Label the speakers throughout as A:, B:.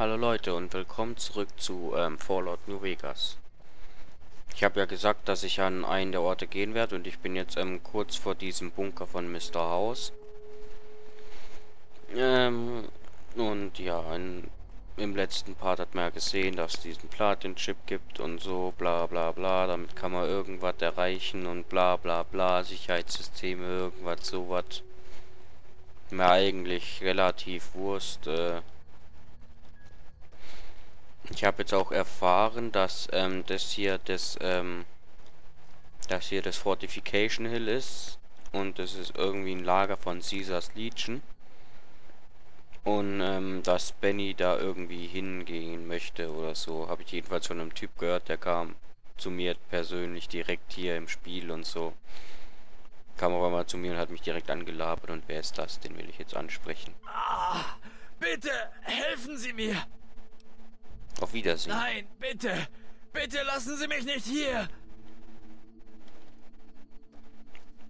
A: Hallo Leute und willkommen zurück zu ähm, Fallout New Vegas. Ich habe ja gesagt, dass ich an einen der Orte gehen werde und ich bin jetzt ähm, kurz vor diesem Bunker von Mr. House. Ähm, und ja, in, im letzten Part hat man ja gesehen, dass es diesen Platin-Chip gibt und so, bla bla bla. Damit kann man irgendwas erreichen und bla bla bla. Sicherheitssysteme, irgendwas, sowas. Mir eigentlich relativ Wurst. Äh, ich habe jetzt auch erfahren, dass ähm, das hier das ähm, das hier das Fortification Hill ist und das ist irgendwie ein Lager von Caesars Legion und ähm, dass Benny da irgendwie hingehen möchte oder so, habe ich jedenfalls von einem Typ gehört, der kam zu mir persönlich direkt hier im Spiel und so. Kam aber mal zu mir und hat mich direkt angelabert und wer ist das? Den will ich jetzt ansprechen.
B: Ah, bitte helfen Sie mir!
A: Auf Wiedersehen.
B: Nein, bitte! Bitte lassen Sie mich nicht hier!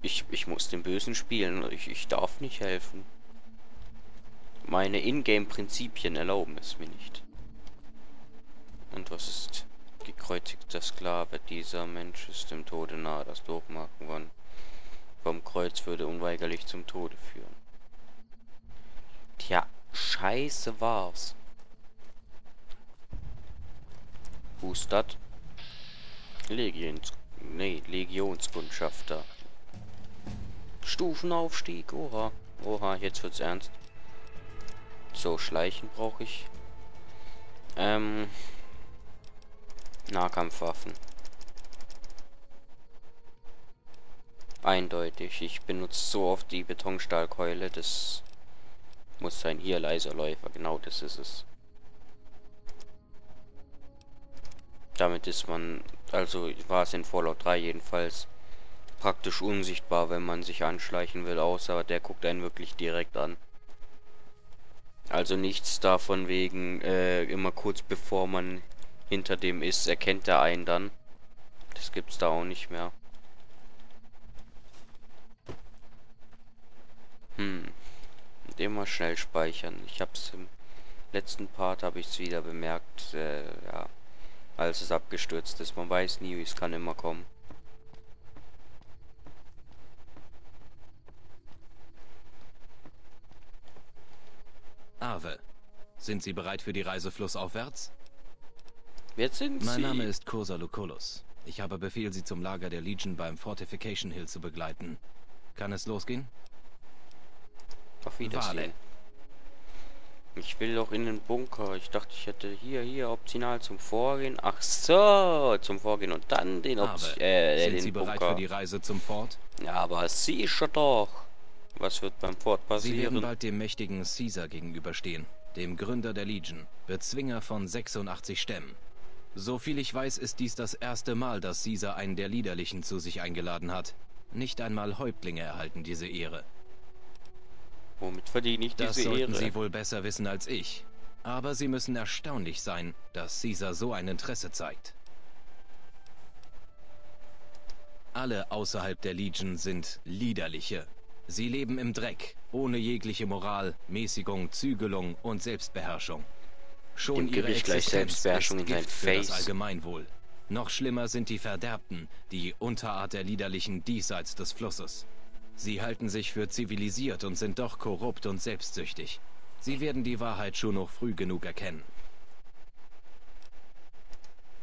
A: Ich, ich muss den Bösen spielen. Ich, ich darf nicht helfen. Meine Ingame-Prinzipien erlauben es mir nicht. Und was ist gekreuzigter Sklave? Dieser Mensch ist dem Tode nahe. Das Durchmachen von, vom Kreuz würde unweigerlich zum Tode führen. Tja, scheiße war's. Hustat. Legions... Nee, Legionskundschafter. Stufenaufstieg, oha. Oha, jetzt wird's ernst. So, Schleichen brauche ich. Ähm... Nahkampfwaffen. Eindeutig. Ich benutze so oft die Betonstahlkeule. Das muss sein. Hier, Laserläufer. Genau das ist es. Damit ist man, also war es in Fallout 3 jedenfalls, praktisch unsichtbar, wenn man sich anschleichen will, außer der guckt einen wirklich direkt an. Also nichts davon wegen, äh, immer kurz bevor man hinter dem ist, erkennt er einen dann. Das gibt's da auch nicht mehr. Hm. Und immer schnell speichern. Ich hab's im letzten Part habe ich es wieder bemerkt, äh, ja als es abgestürzt ist. Man weiß nie, wie es kann immer kommen.
C: Arve, sind Sie bereit für die Reise flussaufwärts?
A: Wer sind
C: mein
A: Sie?
C: Mein Name ist Kosa Lucullus. Ich habe Befehl, Sie zum Lager der Legion beim Fortification Hill zu begleiten. Kann es losgehen?
A: Auf Wiedersehen. Vale. Ich will doch in den Bunker. Ich dachte, ich hätte hier, hier optional zum Vorgehen. Ach so, zum Vorgehen und dann den
C: Option. Äh, Sind den Sie bereit Bunker. für die Reise zum Fort?
A: Ja, aber sicher doch. Was wird beim Fort passieren?
C: Sie werden bald dem mächtigen Caesar gegenüberstehen, dem Gründer der Legion, Bezwinger von 86 Stämmen. Soviel ich weiß, ist dies das erste Mal, dass Caesar einen der Liederlichen zu sich eingeladen hat. Nicht einmal Häuptlinge erhalten diese Ehre.
A: Womit verdiene ich
C: das
A: diese
C: Ehre? Das sollten
A: Sie
C: wohl besser wissen als ich. Aber Sie müssen erstaunlich sein, dass Caesar so ein Interesse zeigt. Alle außerhalb der Legion sind Liederliche. Sie leben im Dreck, ohne jegliche Moral, Mäßigung, Zügelung und Selbstbeherrschung. Schon
A: Dem
C: ihre Existenz
A: ist
C: Gift für das Allgemeinwohl. Noch schlimmer sind die Verderbten, die Unterart der Liederlichen diesseits des Flusses. Sie halten sich für zivilisiert und sind doch korrupt und selbstsüchtig. Sie werden die Wahrheit schon noch früh genug erkennen.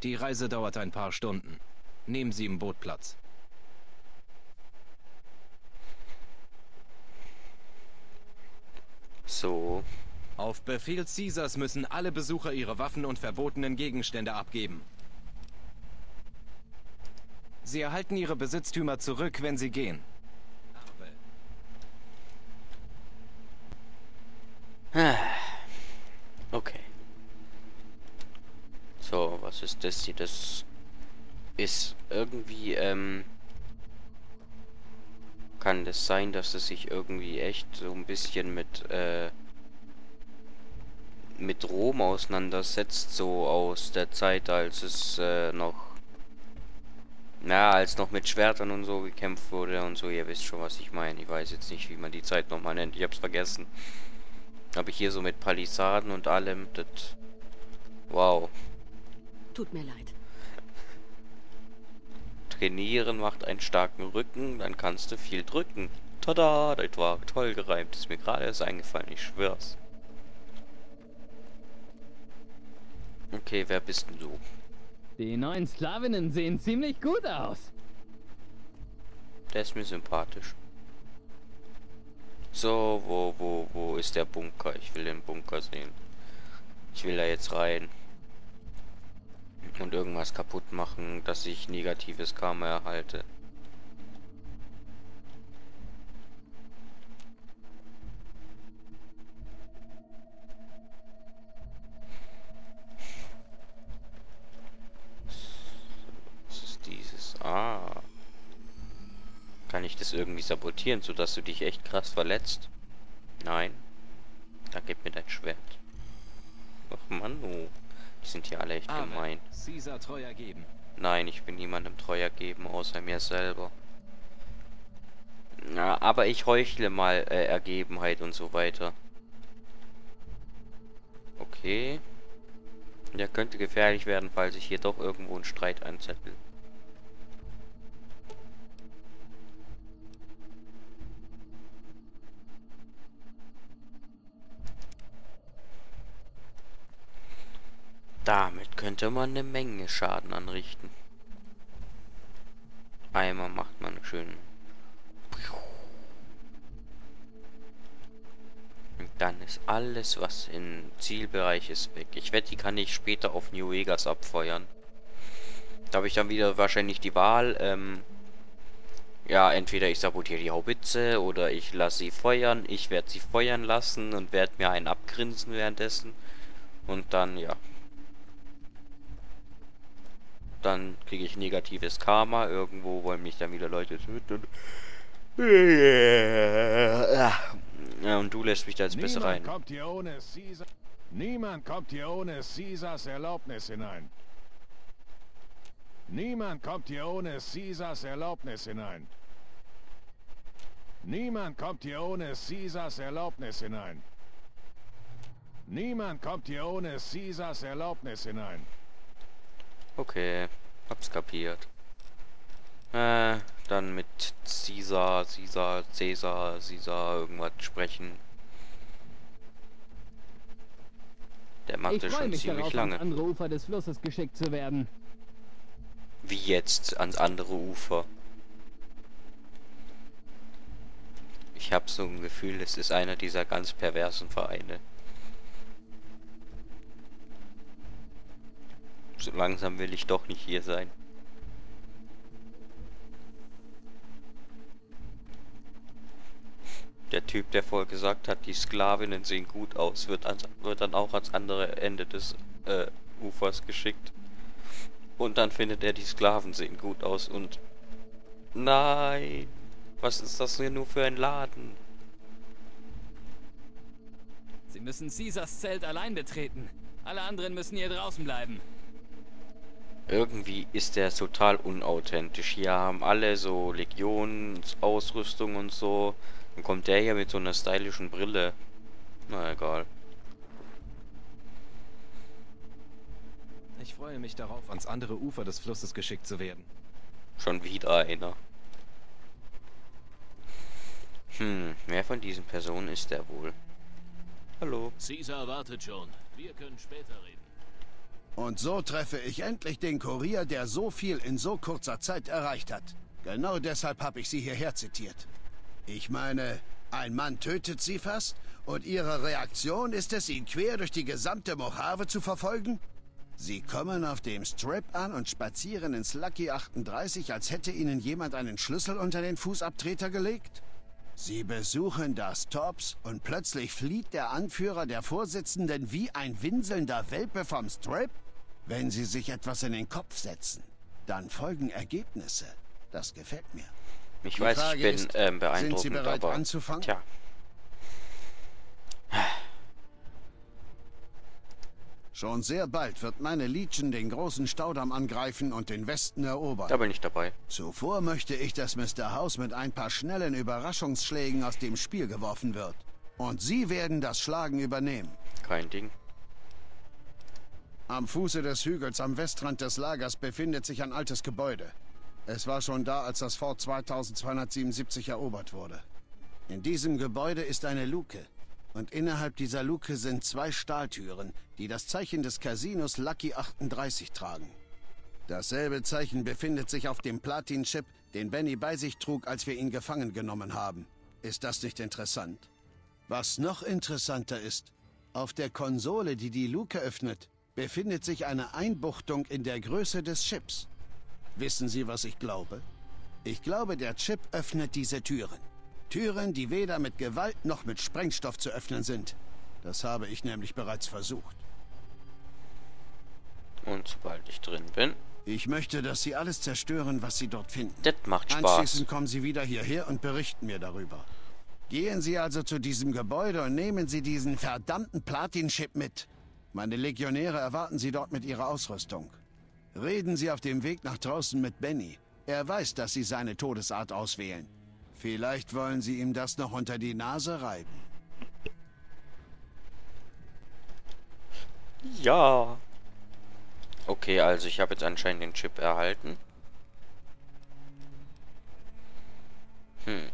C: Die Reise dauert ein paar Stunden. Nehmen Sie im Boot Platz.
A: So.
C: Auf Befehl Caesars müssen alle Besucher ihre Waffen und verbotenen Gegenstände abgeben. Sie erhalten ihre Besitztümer zurück, wenn sie gehen.
A: Okay. So, was ist das hier? Das ist irgendwie, ähm... Kann das sein, dass es sich irgendwie echt so ein bisschen mit, äh... mit Rom auseinandersetzt, so aus der Zeit, als es, äh, noch... Na, als noch mit Schwertern und so gekämpft wurde und so, ihr wisst schon, was ich meine. Ich weiß jetzt nicht, wie man die Zeit nochmal nennt, ich hab's vergessen. Habe ich hier so mit Palisaden und allem. Das Wow.
D: Tut mir leid.
A: Trainieren macht einen starken Rücken, dann kannst du viel drücken. Tada, das war toll gereimt. Ist mir gerade erst eingefallen, ich schwör's. Okay, wer bist denn du?
E: Die neuen Sklavinnen sehen ziemlich gut aus.
A: Der ist mir sympathisch. So, wo, wo, wo ist der Bunker? Ich will den Bunker sehen. Ich will da jetzt rein. Und irgendwas kaputt machen, dass ich negatives Karma erhalte. Was ist dieses? Ah. Kann ich das irgendwie sabotieren, sodass du dich echt krass verletzt? Nein. Dann gib mir dein Schwert. Ach Mann, oh. Die sind hier alle echt
F: Aber
A: gemein.
F: Caesar treu ergeben.
A: Nein, ich bin niemandem treu ergeben, außer mir selber. Na, aber ich heuchle mal äh, Ergebenheit und so weiter. Okay. Der könnte gefährlich werden, falls ich hier doch irgendwo einen Streit anzettel. Damit könnte man eine Menge Schaden anrichten. Einmal macht man schön. Und dann ist alles, was im Zielbereich ist, weg. Ich wette, die kann ich später auf New Vegas abfeuern. Da habe ich dann wieder wahrscheinlich die Wahl, ähm, ja, entweder ich sabotiere die Haubitze oder ich lasse sie feuern. Ich werde sie feuern lassen und werde mir einen abgrinsen währenddessen. Und dann, ja. Dann kriege ich negatives Karma. Irgendwo wollen mich dann wieder Leute töten. Ja, und du lässt mich da jetzt besser rein.
G: Kommt hier ohne Caesar. Niemand kommt hier ohne Caesars Erlaubnis hinein. Niemand kommt hier ohne Caesars Erlaubnis hinein. Niemand kommt hier ohne Caesars Erlaubnis hinein. Niemand kommt hier ohne Caesars Erlaubnis hinein.
A: Okay, hab's kapiert. Äh, dann mit Caesar, Caesar, Caesar, Caesar irgendwas sprechen. Der macht
E: freue
A: schon
E: mich
A: ziemlich
E: darauf,
A: lange.
E: ans andere Ufer des Flusses geschickt zu werden.
A: Wie jetzt ans andere Ufer. Ich habe so ein Gefühl, es ist einer dieser ganz perversen Vereine. So langsam will ich doch nicht hier sein. Der Typ, der vorher gesagt hat, die Sklavinnen sehen gut aus, wird, ans, wird dann auch ans andere Ende des äh, Ufers geschickt. Und dann findet er, die Sklaven sehen gut aus und... Nein! Was ist das hier nur für ein Laden?
E: Sie müssen Caesars Zelt allein betreten. Alle anderen müssen hier draußen bleiben.
A: Irgendwie ist der total unauthentisch. Hier haben alle so Legionsausrüstung und so. Dann kommt der hier mit so einer stylischen Brille. Na egal.
F: Ich freue mich darauf, ans andere Ufer des Flusses geschickt zu werden.
A: Schon wieder einer. Hm, wer von diesen Personen ist der wohl? Hallo.
H: Caesar wartet schon. Wir können später reden.
I: Und so treffe ich endlich den Kurier, der so viel in so kurzer Zeit erreicht hat. Genau deshalb habe ich Sie hierher zitiert. Ich meine, ein Mann tötet Sie fast und Ihre Reaktion ist es, ihn quer durch die gesamte Mojave zu verfolgen? Sie kommen auf dem Strip an und spazieren ins Lucky 38, als hätte Ihnen jemand einen Schlüssel unter den Fußabtreter gelegt? Sie besuchen das Tops und plötzlich flieht der Anführer der Vorsitzenden wie ein winselnder Welpe vom Strip? Wenn Sie sich etwas in den Kopf setzen, dann folgen Ergebnisse. Das gefällt mir.
A: Ich weiß, ich bin
I: ist,
A: ähm, beeindruckend,
I: Sind Sie bereit
A: aber...
I: anzufangen?
A: Tja,
I: Schon sehr bald wird meine Legion den großen Staudamm angreifen und den Westen erobern.
A: da bin ich dabei.
I: Zuvor möchte ich, dass Mr. House mit ein paar schnellen Überraschungsschlägen aus dem Spiel geworfen wird. Und Sie werden das Schlagen übernehmen.
A: Kein Ding.
I: Am Fuße des Hügels am Westrand des Lagers befindet sich ein altes Gebäude. Es war schon da, als das Fort 2277 erobert wurde. In diesem Gebäude ist eine Luke. Und innerhalb dieser Luke sind zwei Stahltüren, die das Zeichen des Casinos Lucky 38 tragen. Dasselbe Zeichen befindet sich auf dem Platin-Chip, den Benny bei sich trug, als wir ihn gefangen genommen haben. Ist das nicht interessant? Was noch interessanter ist, auf der Konsole, die die Luke öffnet, befindet sich eine Einbuchtung in der Größe des Chips. Wissen Sie, was ich glaube? Ich glaube, der Chip öffnet diese Türen. Türen, die weder mit Gewalt noch mit Sprengstoff zu öffnen sind. Das habe ich nämlich bereits versucht.
A: Und sobald ich drin bin,
I: Ich möchte, dass Sie alles zerstören, was Sie dort finden.
A: das macht Spaß.
I: Anschließend kommen Sie wieder hierher und berichten mir darüber. Gehen Sie also zu diesem Gebäude und nehmen Sie diesen verdammten Platin-Chip mit. Meine Legionäre erwarten Sie dort mit ihrer Ausrüstung. Reden Sie auf dem Weg nach draußen mit Benny. Er weiß, dass Sie seine Todesart auswählen. Vielleicht wollen Sie ihm das noch unter die Nase reiben.
A: Ja. Okay, also ich habe jetzt anscheinend den Chip erhalten. Hm.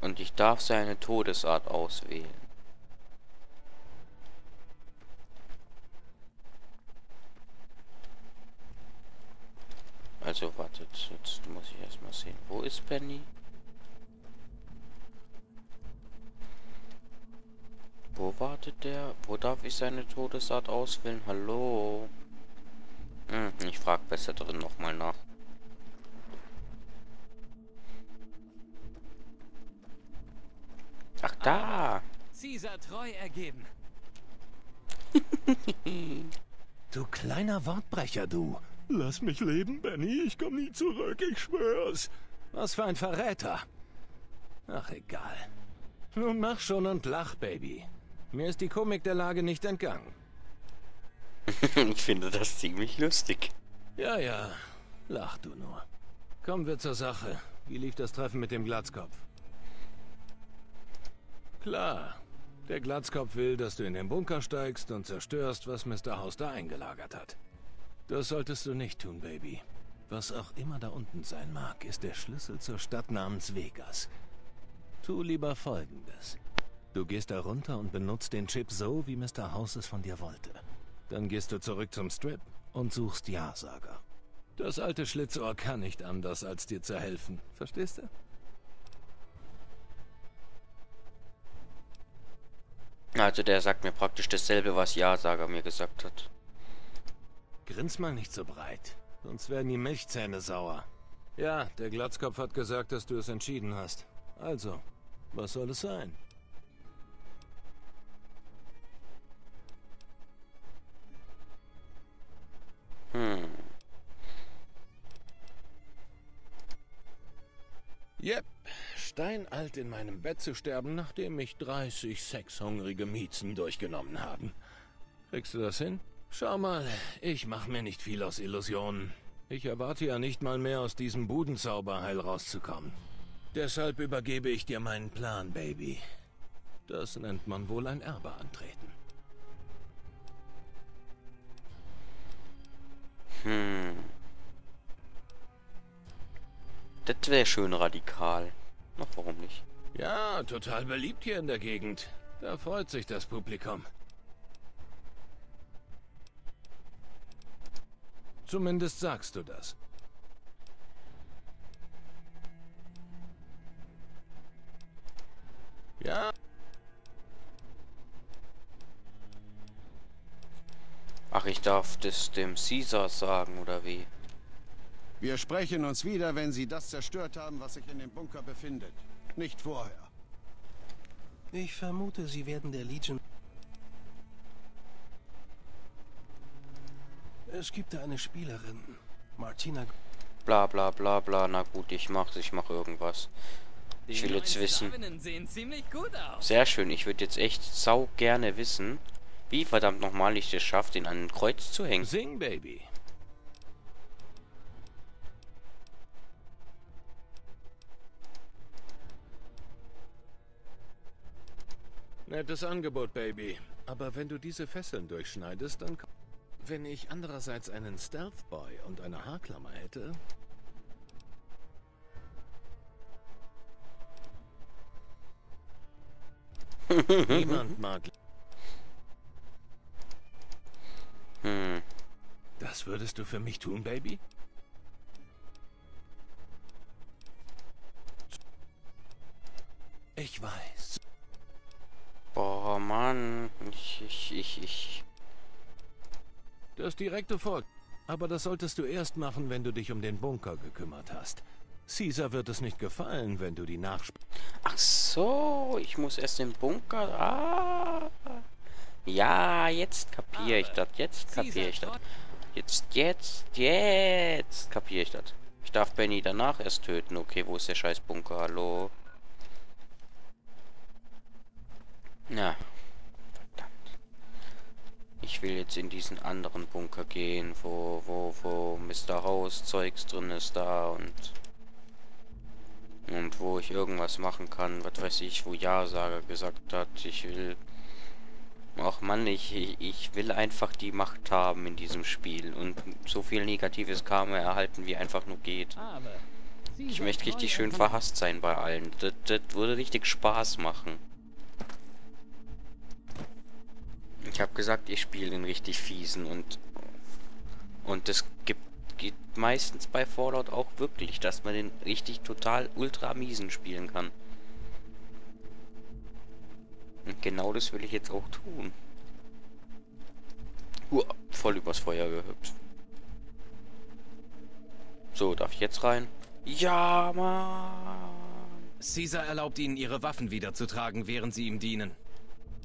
A: Und ich darf seine Todesart auswählen. Also wartet, jetzt muss ich erstmal sehen. Wo ist Penny? Wo wartet der? Wo darf ich seine Todesart auswählen? Hallo? Hm, ich frag besser drin nochmal nach. Ach da!
E: Caesar treu ergeben.
B: Du kleiner Wortbrecher, du. Lass mich leben, Benny. Ich komm nie zurück, ich schwör's. Was für ein Verräter. Ach, egal. Nun mach schon und lach, Baby. Mir ist die Komik der Lage nicht entgangen.
A: ich finde das ziemlich lustig.
B: Ja, ja. Lach du nur. Kommen wir zur Sache. Wie lief das Treffen mit dem Glatzkopf? Klar. Der Glatzkopf will, dass du in den Bunker steigst und zerstörst, was Mr. House da eingelagert hat. Das solltest du nicht tun, Baby. Was auch immer da unten sein mag, ist der Schlüssel zur Stadt namens Vegas. Tu lieber Folgendes. Du gehst da runter und benutzt den Chip so, wie Mr. House es von dir wollte. Dann gehst du zurück zum Strip und suchst Ja-Sager. Das alte Schlitzohr kann nicht anders, als dir zu helfen. Verstehst du?
A: Also der sagt mir praktisch dasselbe, was Ja-Sager mir gesagt hat.
B: Grins mal nicht so breit, sonst werden die Milchzähne sauer. Ja, der Glatzkopf hat gesagt, dass du es entschieden hast. Also, was soll es sein?
A: Hm.
B: Jep, steinalt in meinem Bett zu sterben, nachdem mich 30 sexhungrige Miezen durchgenommen haben. Kriegst du das hin? Schau mal, ich mach mir nicht viel aus Illusionen. Ich erwarte ja nicht mal mehr aus diesem Budenzauber heil rauszukommen. Deshalb übergebe ich dir meinen Plan, Baby. Das nennt man wohl ein Erbe antreten.
A: Hm. Das wäre schön radikal. Ach, warum nicht?
B: Ja, total beliebt hier in der Gegend. Da freut sich das Publikum. Zumindest sagst du das. Ja,
A: Ach, ich darf das dem Caesar sagen, oder wie?
I: Wir sprechen uns wieder, wenn Sie das zerstört haben, was sich in dem Bunker befindet. Nicht vorher.
J: Ich vermute, Sie werden der Legion... Es gibt da eine Spielerin, Martina...
A: Bla bla bla bla. Na gut, ich mach's, ich mach irgendwas. Ich will jetzt wissen.
E: Sklavinnen sehen ziemlich gut aus.
A: Sehr schön, ich würde jetzt echt sau gerne wissen, wie verdammt nochmal ich es schafft, ihn an ein Kreuz zu hängen.
B: sing, Baby. Nettes Angebot, Baby. Aber wenn du diese Fesseln durchschneidest, dann... Wenn ich andererseits einen Stealth Boy und eine Haarklammer hätte... Niemand mag...
A: Hm.
B: Das würdest du für mich tun, Baby? Ich weiß.
A: Boah, Mann. Ich, ich, ich, ich.
B: Das direkte Volk. Aber das solltest du erst machen, wenn du dich um den Bunker gekümmert hast. Caesar wird es nicht gefallen, wenn du die Nachsp...
A: Ach so, ich muss erst den Bunker... Ah. Ja, jetzt kapiere ich das. Jetzt kapiere ich das. Jetzt, jetzt, jetzt kapiere ich das. Ich darf Benny danach erst töten. Okay, wo ist der scheiß Bunker? Hallo? Na. Verdammt. Ich will jetzt in diesen anderen Bunker gehen, wo, wo, wo Mr. House Zeugs drin ist da und... Und wo ich irgendwas machen kann, was weiß ich, wo Ja-Sager gesagt hat, ich will... Ach Mann, ich, ich will einfach die Macht haben in diesem Spiel und so viel negatives Karma erhalten, wie einfach nur geht. Ich möchte richtig schön verhasst sein bei allen. Das, das würde richtig Spaß machen. Ich habe gesagt, ich spiele den richtig fiesen und und es gibt geht meistens bei Fallout auch wirklich, dass man den richtig total ultra miesen spielen kann. Und genau das will ich jetzt auch tun. Uah, voll übers Feuer gehüpft. So, darf ich jetzt rein? Ja, Mann.
F: Caesar erlaubt ihnen, ihre Waffen wiederzutragen, während sie ihm dienen.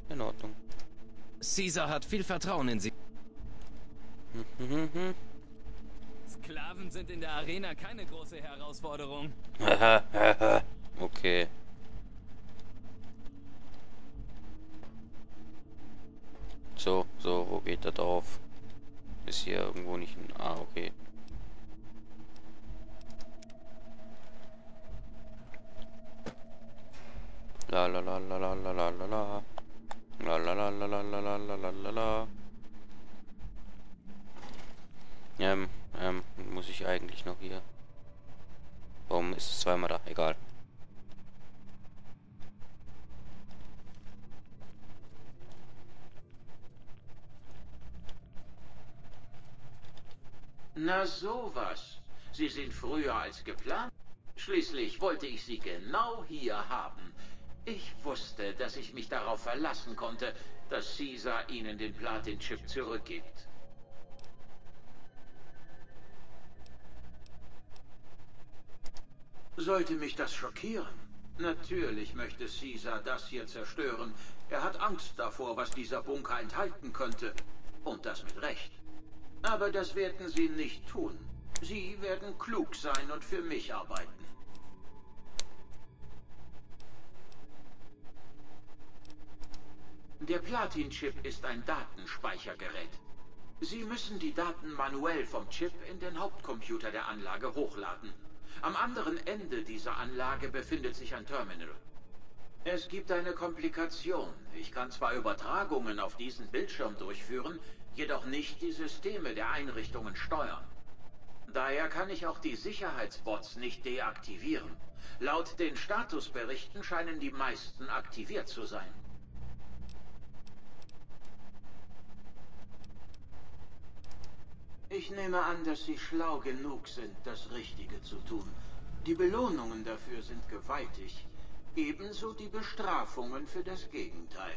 A: In Ordnung.
F: Caesar hat viel Vertrauen in sie.
E: Sklaven sind in der Arena keine große Herausforderung.
A: okay. So, so, wo geht das auf? Ist hier irgendwo nicht ein... Ah, okay. La la la la la la la la la. La la la la la la la la la la la. Ähm, ähm, muss ich eigentlich noch hier? Warum ist es zweimal da? Egal.
K: Na sowas. Sie sind früher als geplant. Schließlich wollte ich Sie genau hier haben. Ich wusste, dass ich mich darauf verlassen konnte, dass Caesar Ihnen den Platin-Chip zurückgibt. Sollte mich das schockieren? Natürlich möchte Caesar das hier zerstören. Er hat Angst davor, was dieser Bunker enthalten könnte. Und das mit Recht. Aber das werden Sie nicht tun. Sie werden klug sein und für mich arbeiten. Der Platin-Chip ist ein Datenspeichergerät. Sie müssen die Daten manuell vom Chip in den Hauptcomputer der Anlage hochladen. Am anderen Ende dieser Anlage befindet sich ein Terminal. Es gibt eine Komplikation. Ich kann zwar Übertragungen auf diesen Bildschirm durchführen, jedoch nicht die Systeme der Einrichtungen steuern. Daher kann ich auch die Sicherheitsbots nicht deaktivieren. Laut den Statusberichten scheinen die meisten aktiviert zu sein. Ich nehme an, dass Sie schlau genug sind, das Richtige zu tun. Die Belohnungen dafür sind gewaltig. Ebenso die Bestrafungen für das Gegenteil.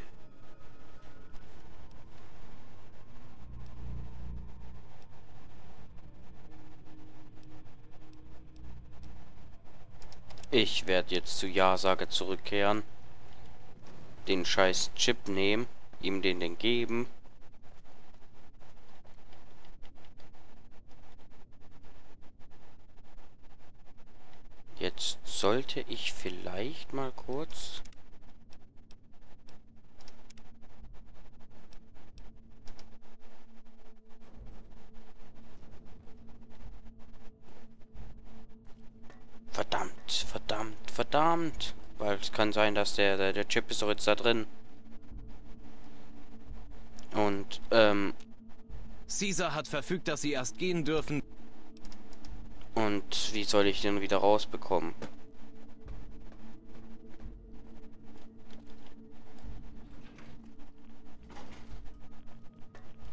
A: Ich werde jetzt zu Ja-Sage zurückkehren. Den scheiß Chip nehmen. Ihm den den geben. Jetzt sollte ich vielleicht mal kurz... Verdammt, verdammt, verdammt. Weil es kann sein, dass der, der, der Chip ist doch jetzt da drin. Und, ähm,
F: Caesar hat verfügt, dass sie erst gehen dürfen.
A: Und wie soll ich den wieder rausbekommen?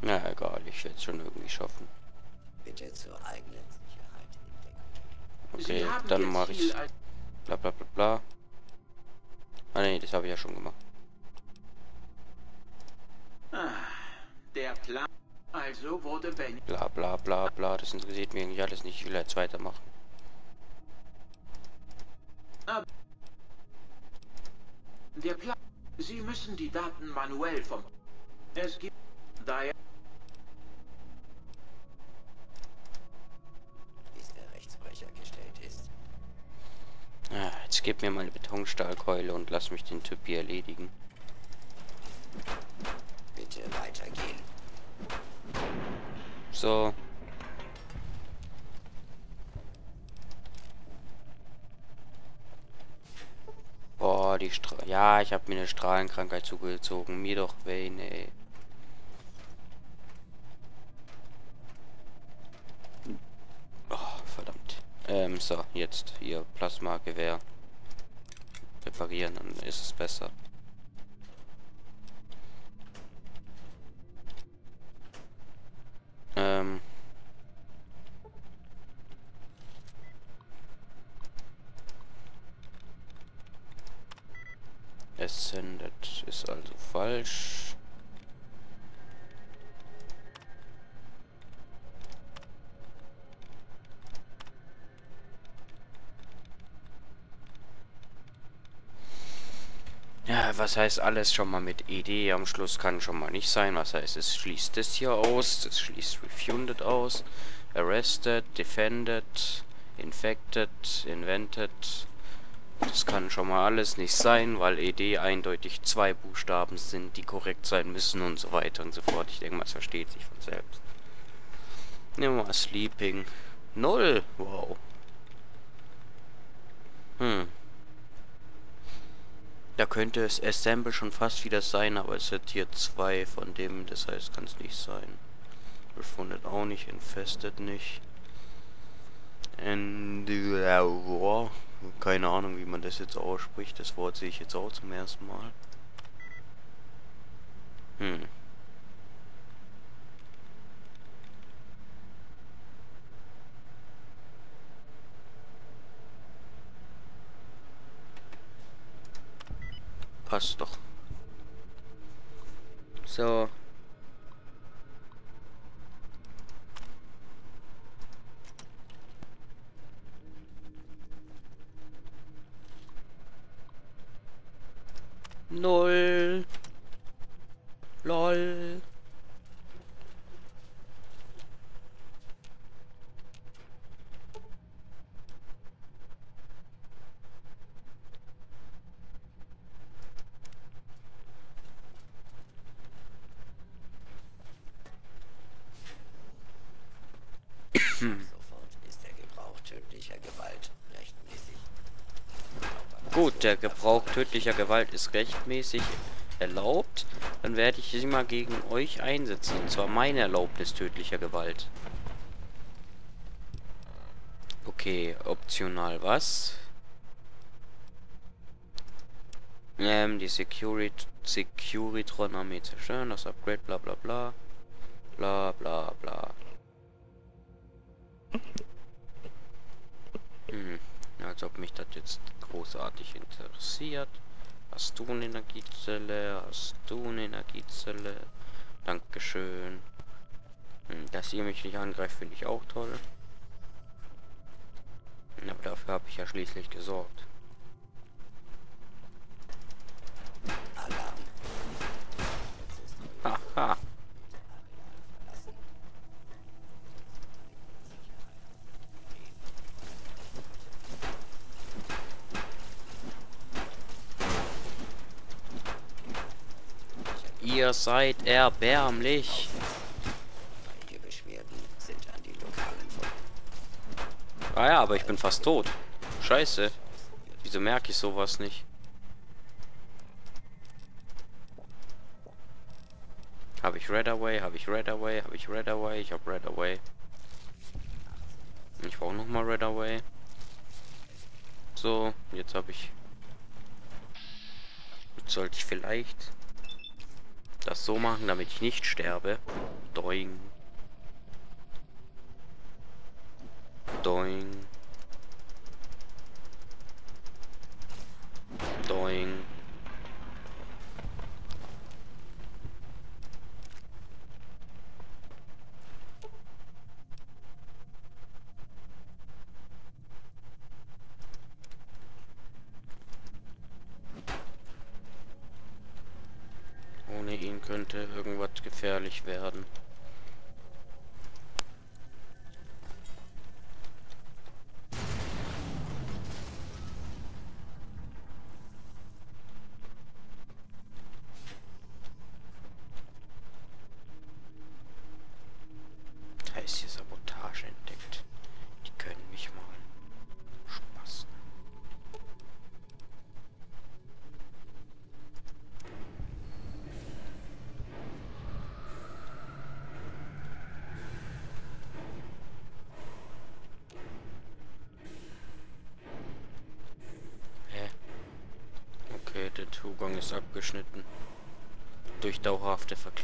A: Na egal, ich werde es schon irgendwie schaffen.
L: Bitte zur eigenen Sicherheit
A: Okay, dann mache ich bla bla bla bla. Ah nee, das habe ich ja schon gemacht.
K: Ah, der Plan. Also wurde Benny.
A: Bla bla bla bla, das interessiert mich eigentlich alles nicht. Ich will jetzt weitermachen.
K: Der Plan. Sie müssen die Daten manuell vom. Es gibt. Daher.
L: bis der Rechtsbrecher gestellt ist.
A: Ah, jetzt gib mir mal eine Betonstahlkeule und lass mich den Typ hier erledigen.
L: Bitte weitergehen.
A: So. Boah, die Stra Ja, ich habe mir eine Strahlenkrankheit zugezogen. Mir doch Wayne, ey. Oh, verdammt. Ähm, so, jetzt hier Plasmagewehr. Reparieren, dann ist es besser. Ähm. Ascended ist also falsch. Heißt alles schon mal mit ED am Schluss kann schon mal nicht sein. Was heißt, es schließt das hier aus, es schließt Refunded aus, Arrested, Defended, Infected, Invented. Das kann schon mal alles nicht sein, weil ED eindeutig zwei Buchstaben sind, die korrekt sein müssen und so weiter und so fort. Ich denke mal, es versteht sich von selbst. Nehmen wir mal Sleeping. Null! Wow. Hm. Da könnte es Assemble schon fast wieder sein, aber es hat hier zwei von dem, das heißt, kann es nicht sein. Refunded auch nicht, Infested nicht. And, uh, keine Ahnung, wie man das jetzt ausspricht. Das Wort sehe ich jetzt auch zum ersten Mal. Hm. Passt doch. So. Null. Lol.
L: Sofort ist der Gebrauch tödlicher Gewalt rechtmäßig.
A: Gut, der Gebrauch tödlicher Gewalt ist rechtmäßig erlaubt. Dann werde ich sie mal gegen euch einsetzen. Und zwar meine Erlaubnis tödlicher Gewalt. Okay, optional was? Ähm, die Security Securitron Armee zerstören, das Upgrade, bla bla bla. Bla bla bla. Als ob mich das jetzt großartig interessiert. Hast du eine Energiezelle? Hast du eine Energiezelle? Dankeschön. Hm, dass ihr mich nicht angreift, finde ich auch toll. Aber dafür habe ich ja schließlich gesorgt. Haha. Ihr seid erbärmlich. Ah ja, aber ich bin fast tot. Scheiße. Wieso merke ich sowas nicht? Habe ich Red Away, habe ich Red Away, habe ich Red Away, ich habe Red Away. Ich brauche nochmal Red Away. So, jetzt habe ich... Jetzt sollte ich vielleicht das so machen, damit ich nicht sterbe. Doing. Doing. Doing. Ohne ihn könnte irgendwas gefährlich werden.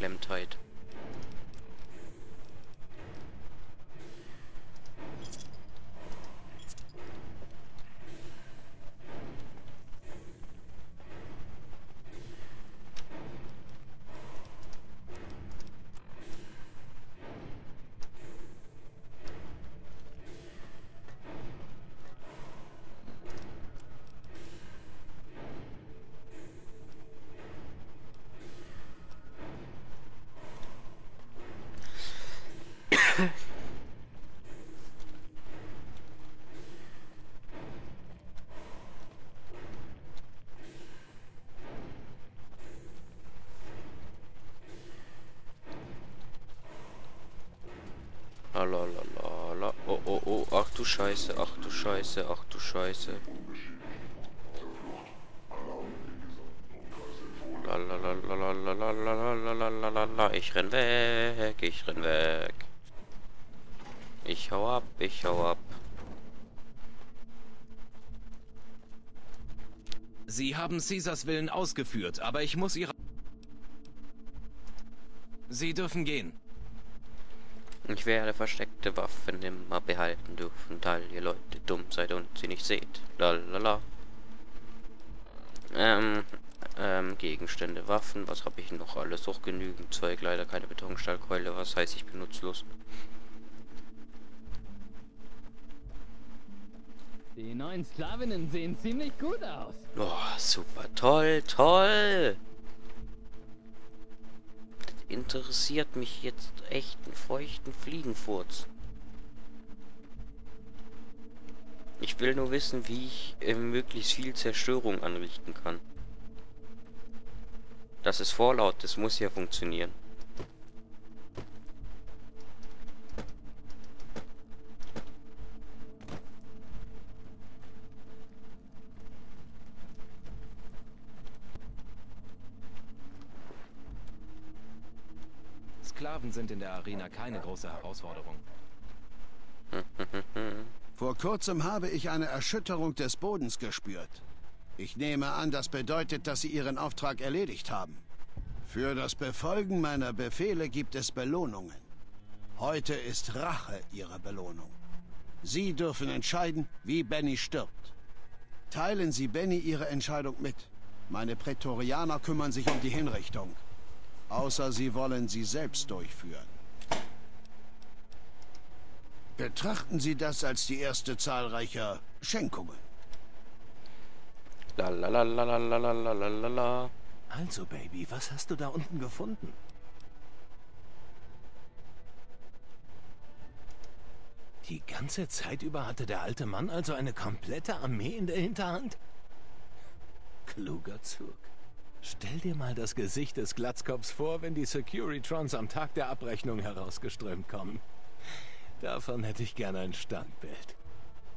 A: Heute. Dauerhafte Verklemmtheit. Lalalala. Oh, oh, oh. Ach du Scheiße, ach du Scheiße, ach du Scheiße. Lalalalalalalalalala. Ich renn weg, ich renn weg. Ich hau ab, ich hau ab.
F: Sie haben Caesars Willen ausgeführt, aber ich muss Ihre... Sie dürfen gehen.
A: Ich werde versteckte Waffen immer behalten dürfen, weil ihr Leute dumm seid und sie nicht seht. Lalala. Ähm, ähm, Gegenstände, Waffen, was habe ich noch alles? Auch genügend Zeug, leider keine Betonstahlkeule, was heißt ich bin nutzlos.
E: Die neuen Sklavinnen sehen ziemlich gut aus.
A: Oh, super, toll, toll! Interessiert mich jetzt echt einen feuchten Fliegenfurz. Ich will nur wissen, wie ich äh, möglichst viel Zerstörung anrichten kann. Das ist Vorlaut, das muss ja funktionieren.
F: Sklaven sind in der Arena keine große Herausforderung.
I: Vor kurzem habe ich eine Erschütterung des Bodens gespürt. Ich nehme an, das bedeutet, dass Sie Ihren Auftrag erledigt haben. Für das Befolgen meiner Befehle gibt es Belohnungen. Heute ist Rache Ihre Belohnung. Sie dürfen entscheiden, wie Benny stirbt. Teilen Sie Benny Ihre Entscheidung mit. Meine Prätorianer kümmern sich um die Hinrichtung. Außer Sie wollen sie selbst durchführen. Betrachten Sie das als die erste zahlreicher Schenkungen.
A: Lalalalalalalalalala.
B: Also, Baby, was hast du da unten gefunden? Die ganze Zeit über hatte der alte Mann also eine komplette Armee in der Hinterhand? Kluger Zug. Stell dir mal das Gesicht des Glatzkopfs vor, wenn die Securitrons am Tag der Abrechnung herausgeströmt kommen. Davon hätte ich gerne ein Standbild.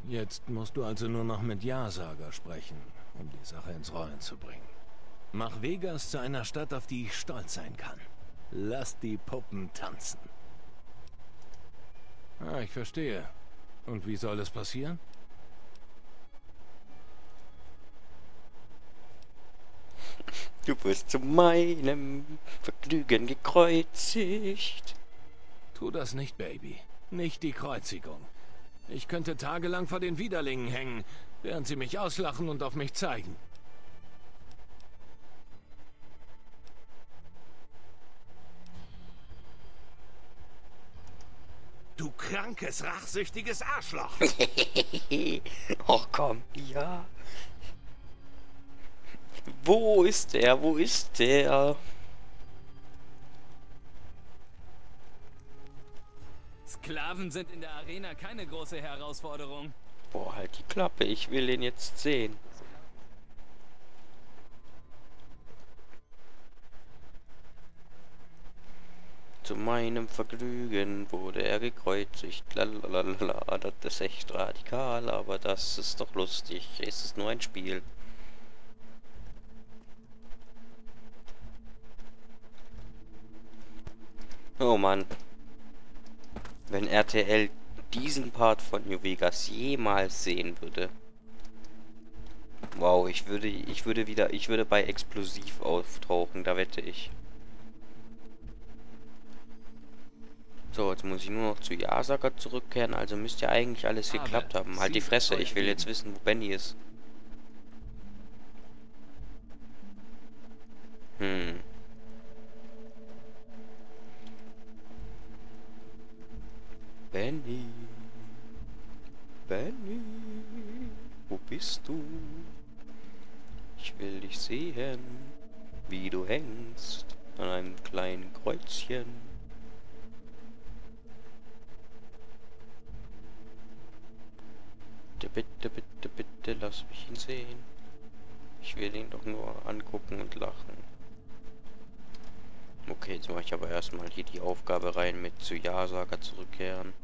B: Jetzt musst du also nur noch mit Ja-Sager sprechen, um die Sache ins Rollen zu bringen. Mach Vegas zu einer Stadt, auf die ich stolz sein kann. Lass die Puppen tanzen. Ah, ich verstehe. Und wie soll das passieren?
A: Du wirst zu meinem Vergnügen gekreuzigt.
B: Tu das nicht, Baby. Nicht die Kreuzigung. Ich könnte tagelang vor den Widerlingen hängen, während sie mich auslachen und auf mich zeigen. Du krankes, rachsüchtiges Arschloch!
A: Och komm, ja. Wo ist der? Wo ist der?
E: Sklaven sind in der Arena keine große Herausforderung.
A: Boah, halt die Klappe. Ich will ihn jetzt sehen. Zu meinem Vergnügen wurde er gekreuzigt. Lalalala, das ist echt radikal, aber das ist doch lustig. Es ist nur ein Spiel. Oh Mann. Wenn RTL diesen Part von New Vegas jemals sehen würde. Wow, ich würde, ich würde wieder, ich würde bei Explosiv auftauchen, da wette ich. So, jetzt muss ich nur noch zu Yasaka zurückkehren, also müsste ja eigentlich alles geklappt haben. Halt die Fresse, ich will jetzt wissen, wo Benny ist. Zu Ja-Sager zurückkehren.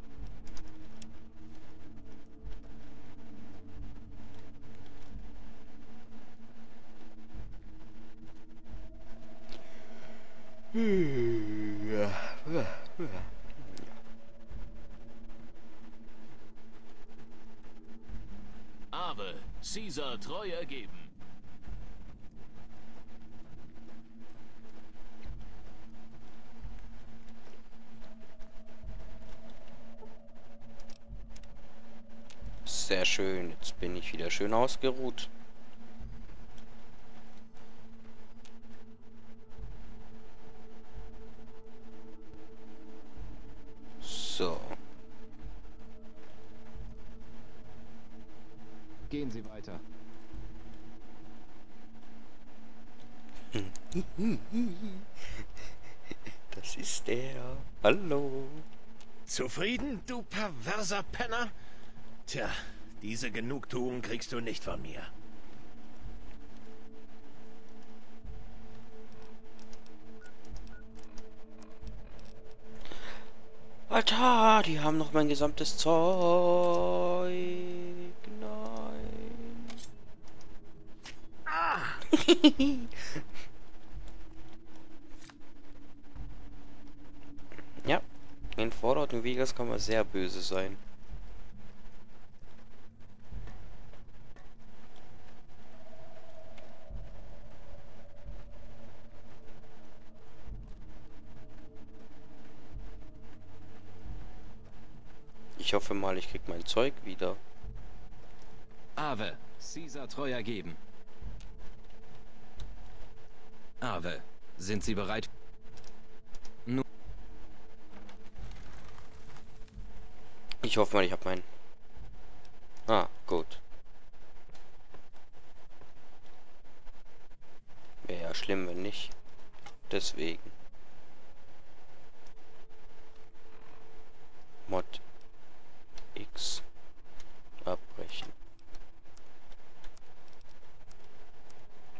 H: Ave, Caesar treu ergeben.
A: Sehr schön, jetzt bin ich wieder schön ausgeruht. So.
F: Gehen Sie weiter.
A: Das ist der. Hallo.
B: Zufrieden, du perverser Penner? Tja, diese Genugtuung kriegst du nicht von mir.
A: Alter, die haben noch mein gesamtes Zeug. Nein.
B: Ah!
A: ja, in Fallout New Vegas kann man sehr böse sein. Ich hoffe mal, ich krieg mein Zeug wieder.
F: Ave, Caesar treu ergeben. Ave, sind Sie bereit? Nun,
A: Ich hoffe mal, ich habe mein... Ah, gut. Wäre ja schlimm, wenn nicht. Deswegen. Mod X abbrechen.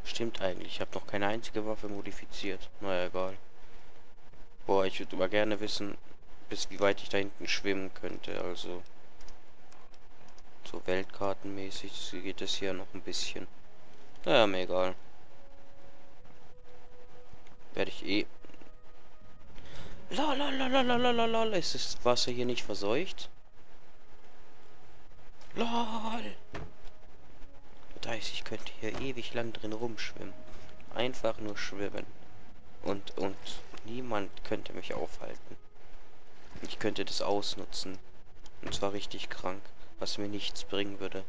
A: Stimmt eigentlich, ich habe noch keine einzige Waffe modifiziert. Naja, egal. Boah, ich würde aber gerne wissen, bis wie weit ich da hinten schwimmen könnte. Also so Weltkartenmäßig geht es hier noch ein bisschen. Naja, mir egal. Werde ich eh Lol, ist das Wasser hier nicht verseucht? LOL. Das heißt, ich könnte hier ewig lang drin rumschwimmen. Einfach nur schwimmen. Und, und niemand könnte mich aufhalten. Ich könnte das ausnutzen. Und zwar richtig krank, was mir nichts bringen würde.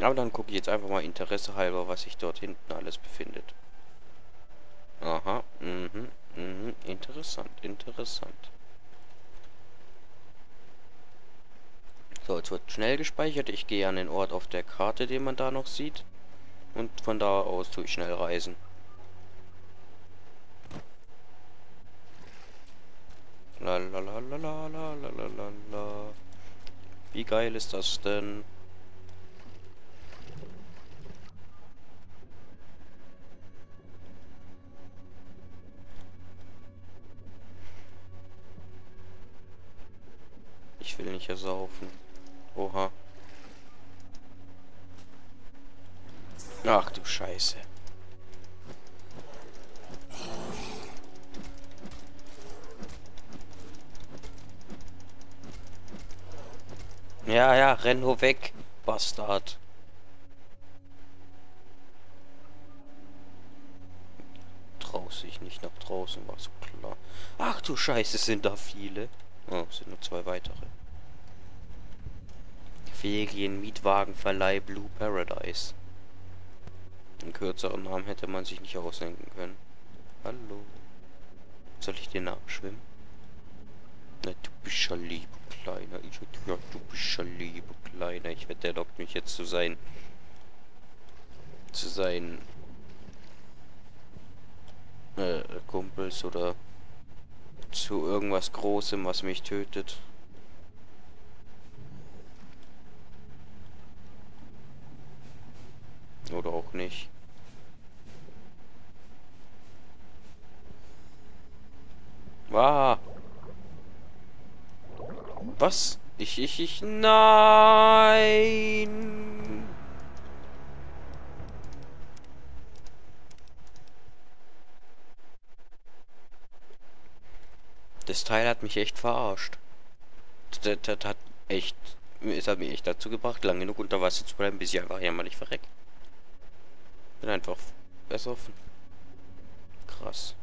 A: Aber dann gucke ich jetzt einfach mal Interesse halber, was sich dort hinten alles befindet. Aha, mhm, mhm, interessant, interessant. So, jetzt wird schnell gespeichert. Ich gehe an den Ort auf der Karte, den man da noch sieht. Und von da aus tue ich schnell reisen. Lalalalalalala. Wie geil ist das denn? Ich will nicht ersaufen. Oha. Ach du Scheiße. Ja, ja, renn nur weg, Bastard. Draußen ich nicht nach draußen, war so klar. Ach du Scheiße, sind da viele. Oh, sind nur zwei weitere. Ferien Mietwagenverleih Blue Paradise. Einen kürzeren Namen hätte man sich nicht ausdenken können. Hallo. Soll ich dir nachschwimmen? Na, du bist ja liebe Kleiner. Ich, ja, du bist ja liebe Kleiner. Ich wette, der lockt mich jetzt zu sein... zu seinen... Äh, Kumpels oder... zu irgendwas Großem, was mich tötet. Oder auch nicht. Ah. Was? Ich, ich, ich, nein! Das Teil hat mich echt verarscht. Das, hat echt, es hat mich echt dazu gebracht, lang genug unter Wasser zu bleiben, bis ich einfach jämmerlich verreck. Bin einfach besoffen. Krass.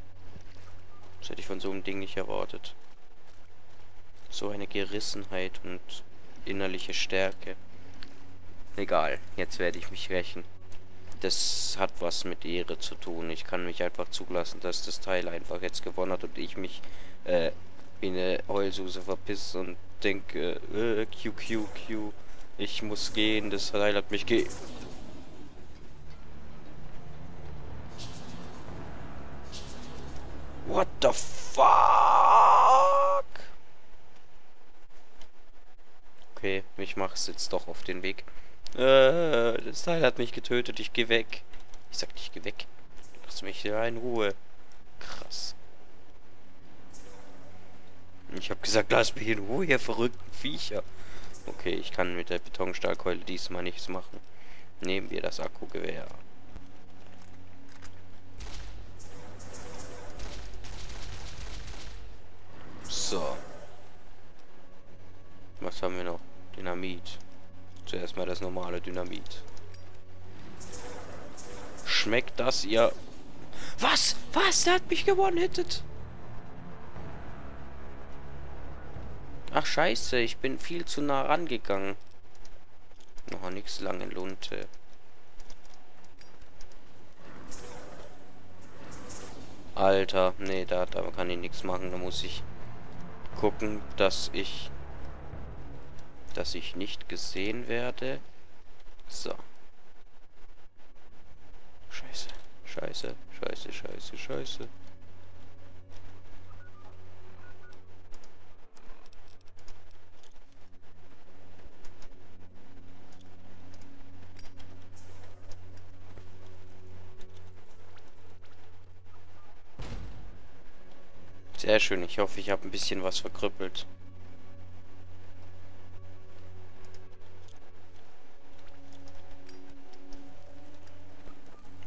A: Das hätte ich von so einem Ding nicht erwartet. So eine Gerissenheit und innerliche Stärke. Egal, jetzt werde ich mich rächen. Das hat was mit Ehre zu tun. Ich kann mich einfach zulassen, dass das Teil einfach jetzt gewonnen hat und ich mich äh, wie eine Heulsuse verpiss und denke, äh, Q, Q, Q. Ich muss gehen, das Teil hat mich ge... What the fuck? Okay, ich mach's jetzt doch auf den Weg. Äh, das Teil hat mich getötet, ich geh weg. Ich sag nicht, geh weg. Lass mich ja in Ruhe. Krass. Ich hab gesagt, lass mich in Ruhe, ihr verrückten Viecher. Okay, ich kann mit der Betonstahlkeule diesmal nichts machen. Nehmen wir das Akkugewehr. So. Was haben wir noch? Dynamit. Zuerst mal das normale Dynamit. Schmeckt das ihr... Was? Was? Der hat mich gewonnen Ach scheiße, ich bin viel zu nah rangegangen. Noch nichts lange Lunte. Alter, nee, da, da kann ich nichts machen. Da muss ich gucken, dass ich dass ich nicht gesehen werde. So. Scheiße, scheiße, scheiße, scheiße, scheiße. Sehr schön, ich hoffe, ich habe ein bisschen was verkrüppelt.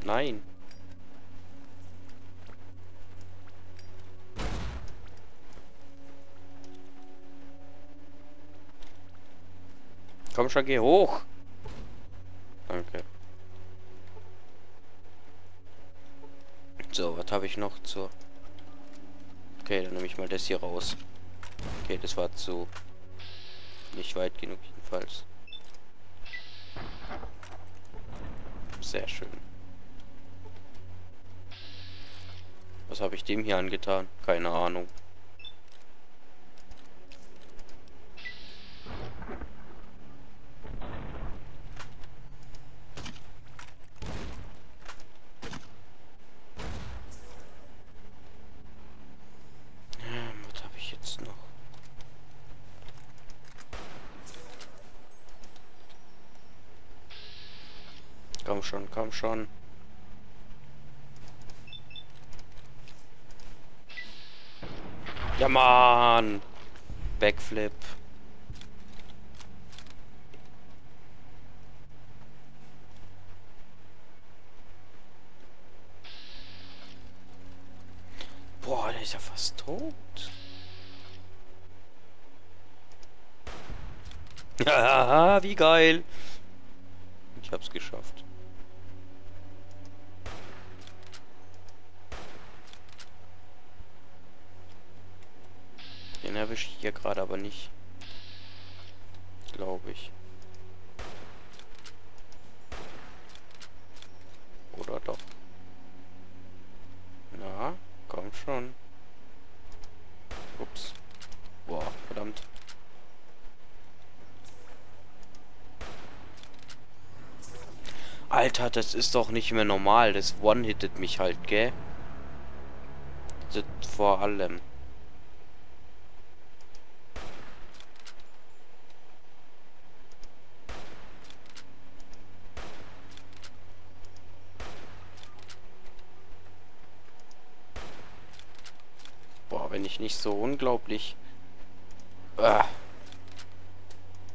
A: Nein. Komm schon, geh hoch. Danke. So, was habe ich noch zur... Okay, dann nehme ich mal das hier raus. Okay, das war zu... Nicht weit genug jedenfalls. Sehr schön. Was habe ich dem hier angetan? Keine Ahnung. Komm schon. Ja, Mann. Backflip. Boah, der ist ja fast tot. Haha, wie geil. Gerade aber nicht. Glaube ich. Oder doch. Na, komm schon. Ups. Boah, verdammt. Alter, das ist doch nicht mehr normal. Das one-hittet mich halt, gell? Das vor allem. Nicht so unglaublich äh,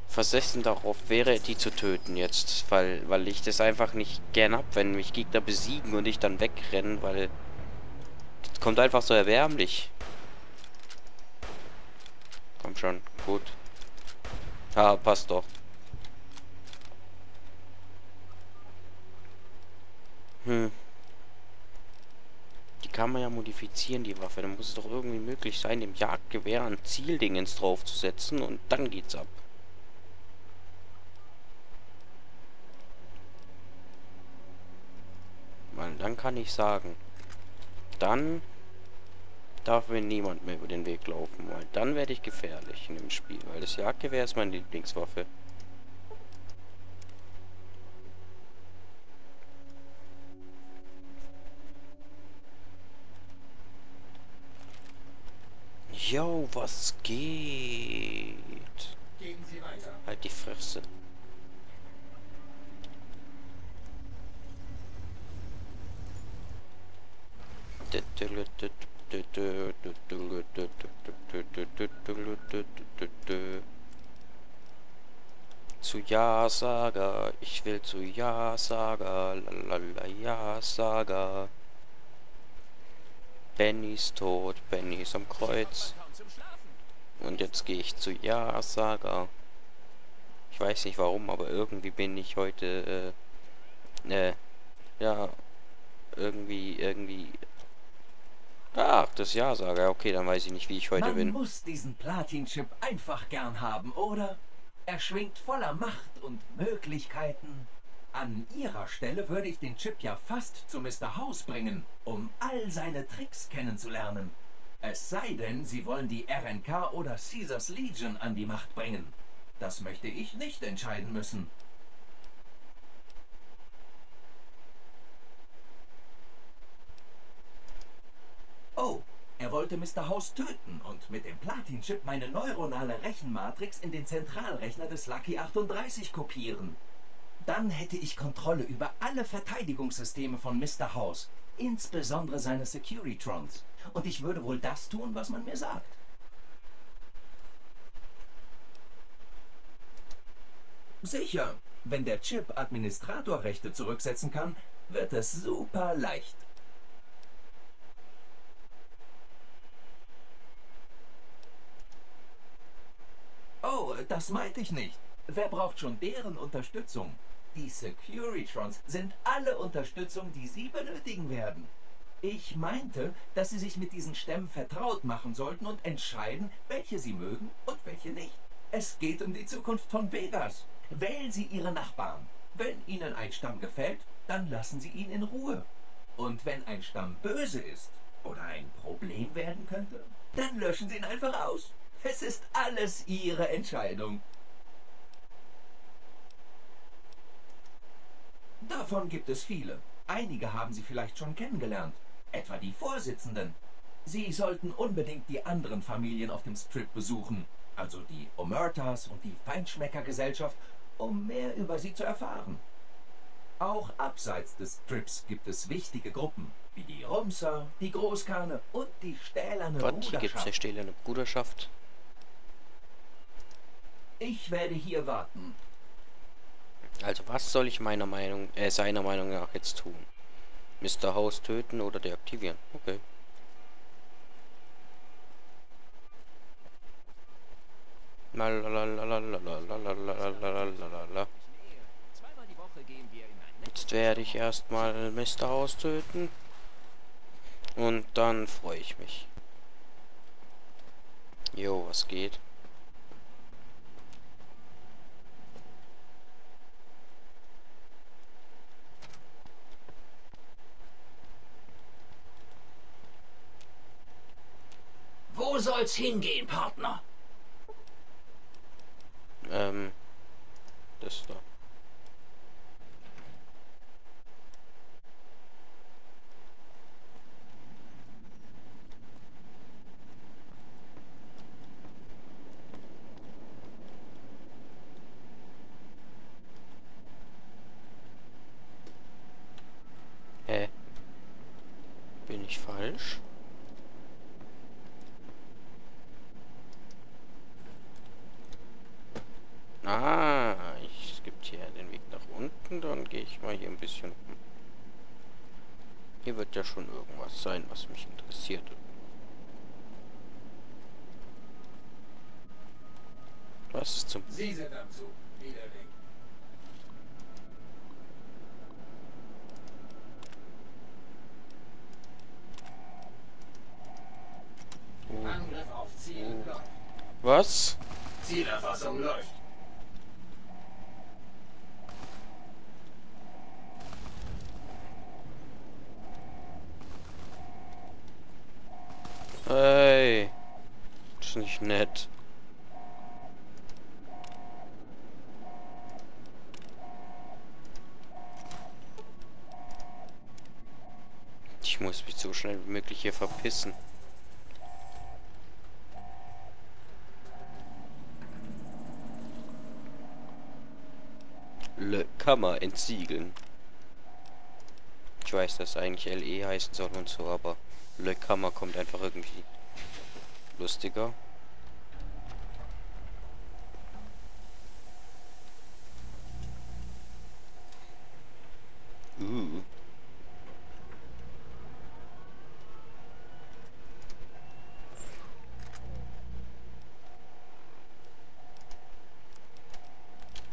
A: versessen darauf wäre, die zu töten jetzt, weil, weil ich das einfach nicht gern hab, wenn mich Gegner besiegen und ich dann wegrennen, weil das kommt einfach so erbärmlich. Komm schon, gut. Ah, passt doch. Hm kann man ja modifizieren, die Waffe. Dann muss es doch irgendwie möglich sein, dem Jagdgewehr ein Zieldingens draufzusetzen und dann geht's ab. Weil dann kann ich sagen, dann darf mir niemand mehr über den Weg laufen, weil dann werde ich gefährlich in dem Spiel, weil das Jagdgewehr ist meine Lieblingswaffe. Yo, was geht? Gehen Sie weiter. Halt die Fresse. Zu Ja-Sager, ich will zu Ja-Sager, lalala Ja-Sager. Benny ist tot, Benny ist am Kreuz. Und jetzt gehe ich zu Ja-Saga. Ich weiß nicht warum, aber irgendwie bin ich heute, äh, äh, ja, irgendwie, irgendwie... Ach, das Ja-Saga. Okay, dann weiß ich nicht, wie ich heute
C: Man
A: bin.
C: Man muss diesen Platin-Chip einfach gern haben, oder? Er schwingt voller Macht und Möglichkeiten. An Ihrer Stelle würde ich den Chip ja fast zu Mr. House bringen, um all seine Tricks kennenzulernen. Es sei denn, Sie wollen die RNK oder Caesars Legion an die Macht bringen. Das möchte ich nicht entscheiden müssen. Oh, er wollte Mr. House töten und mit dem Platin-Chip meine neuronale Rechenmatrix in den Zentralrechner des Lucky 38 kopieren. Dann hätte ich Kontrolle über alle Verteidigungssysteme von Mr. House, insbesondere seine Securitrons. Und ich würde wohl das tun, was man mir sagt. Sicher, wenn der Chip Administratorrechte zurücksetzen kann, wird es super leicht. Oh, das meinte ich nicht. Wer braucht schon deren Unterstützung? Die Securitrons sind alle Unterstützung, die Sie benötigen werden. Ich meinte, dass Sie sich mit diesen Stämmen vertraut machen sollten und entscheiden, welche Sie mögen und welche nicht. Es geht um die Zukunft von Vegas. Wählen Sie Ihre Nachbarn. Wenn Ihnen ein Stamm gefällt, dann lassen Sie ihn in Ruhe. Und wenn ein Stamm böse ist oder ein Problem werden könnte, dann löschen Sie ihn einfach aus. Es ist alles Ihre Entscheidung. Davon gibt es viele. Einige haben Sie vielleicht schon kennengelernt. Etwa die Vorsitzenden. Sie sollten unbedingt die anderen Familien auf dem Strip besuchen. Also die Omertas und die Feinschmeckergesellschaft, um mehr über sie zu erfahren. Auch abseits des Strips gibt es wichtige Gruppen, wie die Rumser, die Großkane und die Stählerne
A: Gott, hier gibt es eine
C: Bruderschaft.
A: stählerne Bruderschaft.
C: Ich werde hier warten.
A: Also was soll ich meiner Meinung, äh, seiner Meinung nach jetzt tun? Mr. House töten oder deaktivieren? Okay. Jetzt werde ich erstmal Mr. House töten. Und dann freue ich mich. Jo, was geht?
M: Soll's hingehen, Partner?
A: Ähm, das da. Hä? Bin ich falsch? Ah, ich, es gibt hier den Weg nach unten, dann gehe ich mal hier ein bisschen rum. Hier wird ja schon irgendwas sein, was mich interessiert. Was ist zum...
C: Sie sind am Zug. Widerling.
M: Angriff auf Ziel.
A: Was?
M: Zielerfassung läuft.
A: Hey. Das ist nicht nett. Ich muss mich so schnell wie verpissen. Le Kammer entsiegeln. Ich weiß, dass eigentlich LE heißen soll und so, aber Le Kammer kommt einfach irgendwie lustiger. Uh.